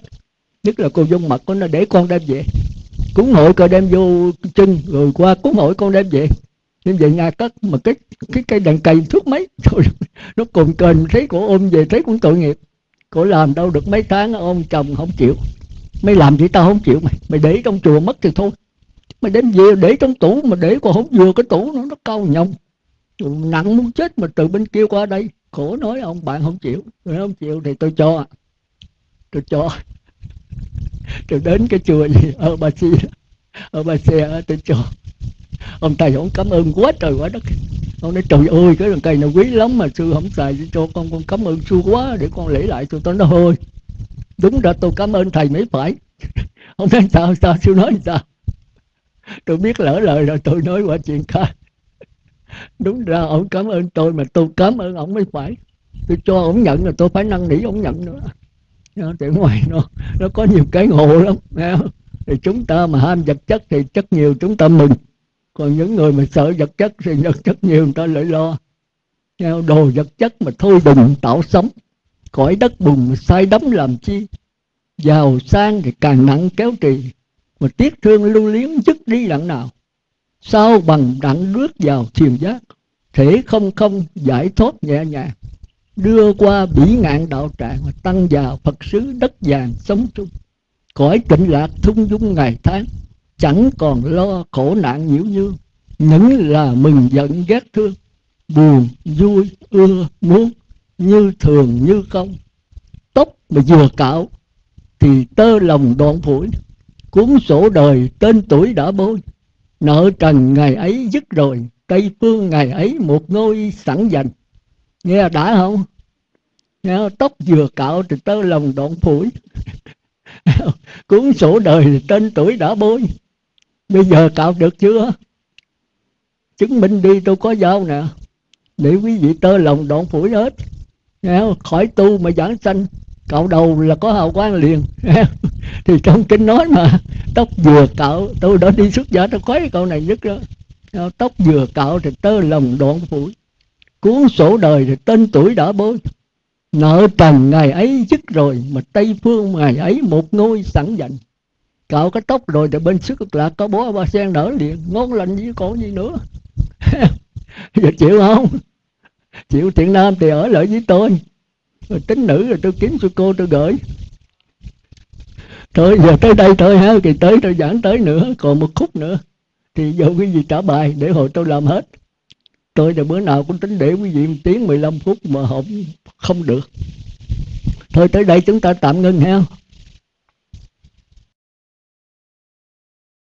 nhất là cô dung mật của nó để con đem về. Cúng hội coi đem vô chân, rồi qua cúng hội con đem về. Đem về nhà cất, mà cái cái cây đèn cây thuốc mấy? <laughs> Thôi, nó cùng kềnh, thấy cổ ôm về, thấy cũng tội nghiệp. Cổ làm đâu được mấy tháng, ông chồng không chịu. Mấy làm gì tao không chịu mày. Mày để trong chùa mất thì thôi. Mày đem về, để trong tủ, mà để còn không vừa cái tủ nó nó cao nhông nặng muốn chết mà từ bên kia qua đây. Khổ nói ông, bạn không chịu. Rồi không chịu thì tôi cho. Tôi cho tôi đến cái chùa gì, ở ba xe ở ba xe tôi cho ông thầy ông cảm ơn quá trời quá đất. Ông nói, trời ơi, cái cây này quý lắm mà sư không xài cho con con cảm ơn sư quá, để con lấy lại tôi tôi nó thôi đúng ra tôi cảm ơn thầy mới phải. <laughs> Ông nói, sao sao, sư nói sao? Tôi biết lỡ lời rồi, tôi nói qua chuyện khác. <laughs> Đúng ra ông cảm ơn tôi mà tôi cảm ơn ông mới phải. Tôi cho ông nhận là tôi phải năn nỉ ông nhận nữa tại ngoài nó nó có nhiều cái ngộ lắm nghe thì chúng ta mà ham vật chất thì chất nhiều chúng ta mừng. Còn những người mà sợ vật chất thì vật chất nhiều người ta lại lo. Theo đồ vật chất mà thôi đừng tạo sống cõi đất bùn mà sai đắm làm chi? Giàu sang thì càng nặng kéo trì, mà tiếc thương lưu liếng dứt đi đặng nào. Sao bằng đặng rước vào thiền giác? Thể không không giải thoát nhẹ nhàng đưa qua bỉ ngạn đạo tràng và tăng vào phật xứ đất vàng sống chung. Cõi tịnh lạc thung dung ngày tháng chẳng còn lo khổ nạn nhiễu nhương, những là mừng giận ghét thương buồn vui ưa muốn như thường như không. Tóc mà vừa cạo thì tơ lòng đoạn phổi cuốn sổ đời tên tuổi đã bôi. Nợ trần ngày ấy dứt rồi tây phương ngày ấy một ngôi sẵn dành nghe đã không? Nghe tóc vừa cạo thì tơ lòng đoạn phổi <laughs> cuốn sổ đời thì tên tuổi đã bôi. Bây giờ cạo được chưa? Chứng minh đi, tôi có dao nè. Để quý vị tơ lòng đoạn phổi hết. Nghe khỏi tu mà giảng sanh. Cạo đầu là có hào quang liền. <laughs> Thì trong kinh nói mà, tóc vừa cạo, tôi đã đi xuất gia, tôi khoái câu này nhất đó. Tóc vừa cạo thì tơ lòng đoạn phổi cuốn sổ đời thì tên tuổi đã bôi nợ trần ngày ấy dứt rồi, mà tây phương ngày ấy một ngôi sẵn dành cạo cái tóc rồi thì bên sức cực lạc có bố ba sen nở liền, ngon lành với cổ gì nữa <laughs> giờ chịu không? Chịu thiện nam thì ở lại với tôi. Rồi tính nữ rồi tôi kiếm cho cô tôi gửi. Thôi giờ tới đây thôi ha, thì tới tôi giảng tới nữa, còn một khúc nữa. Thì giờ quý vị trả bài để hồi tôi làm hết tôi là bữa nào cũng tính để quý vị một tiếng 15 phút mà không không được. Thôi tới đây chúng ta tạm ngưng ha.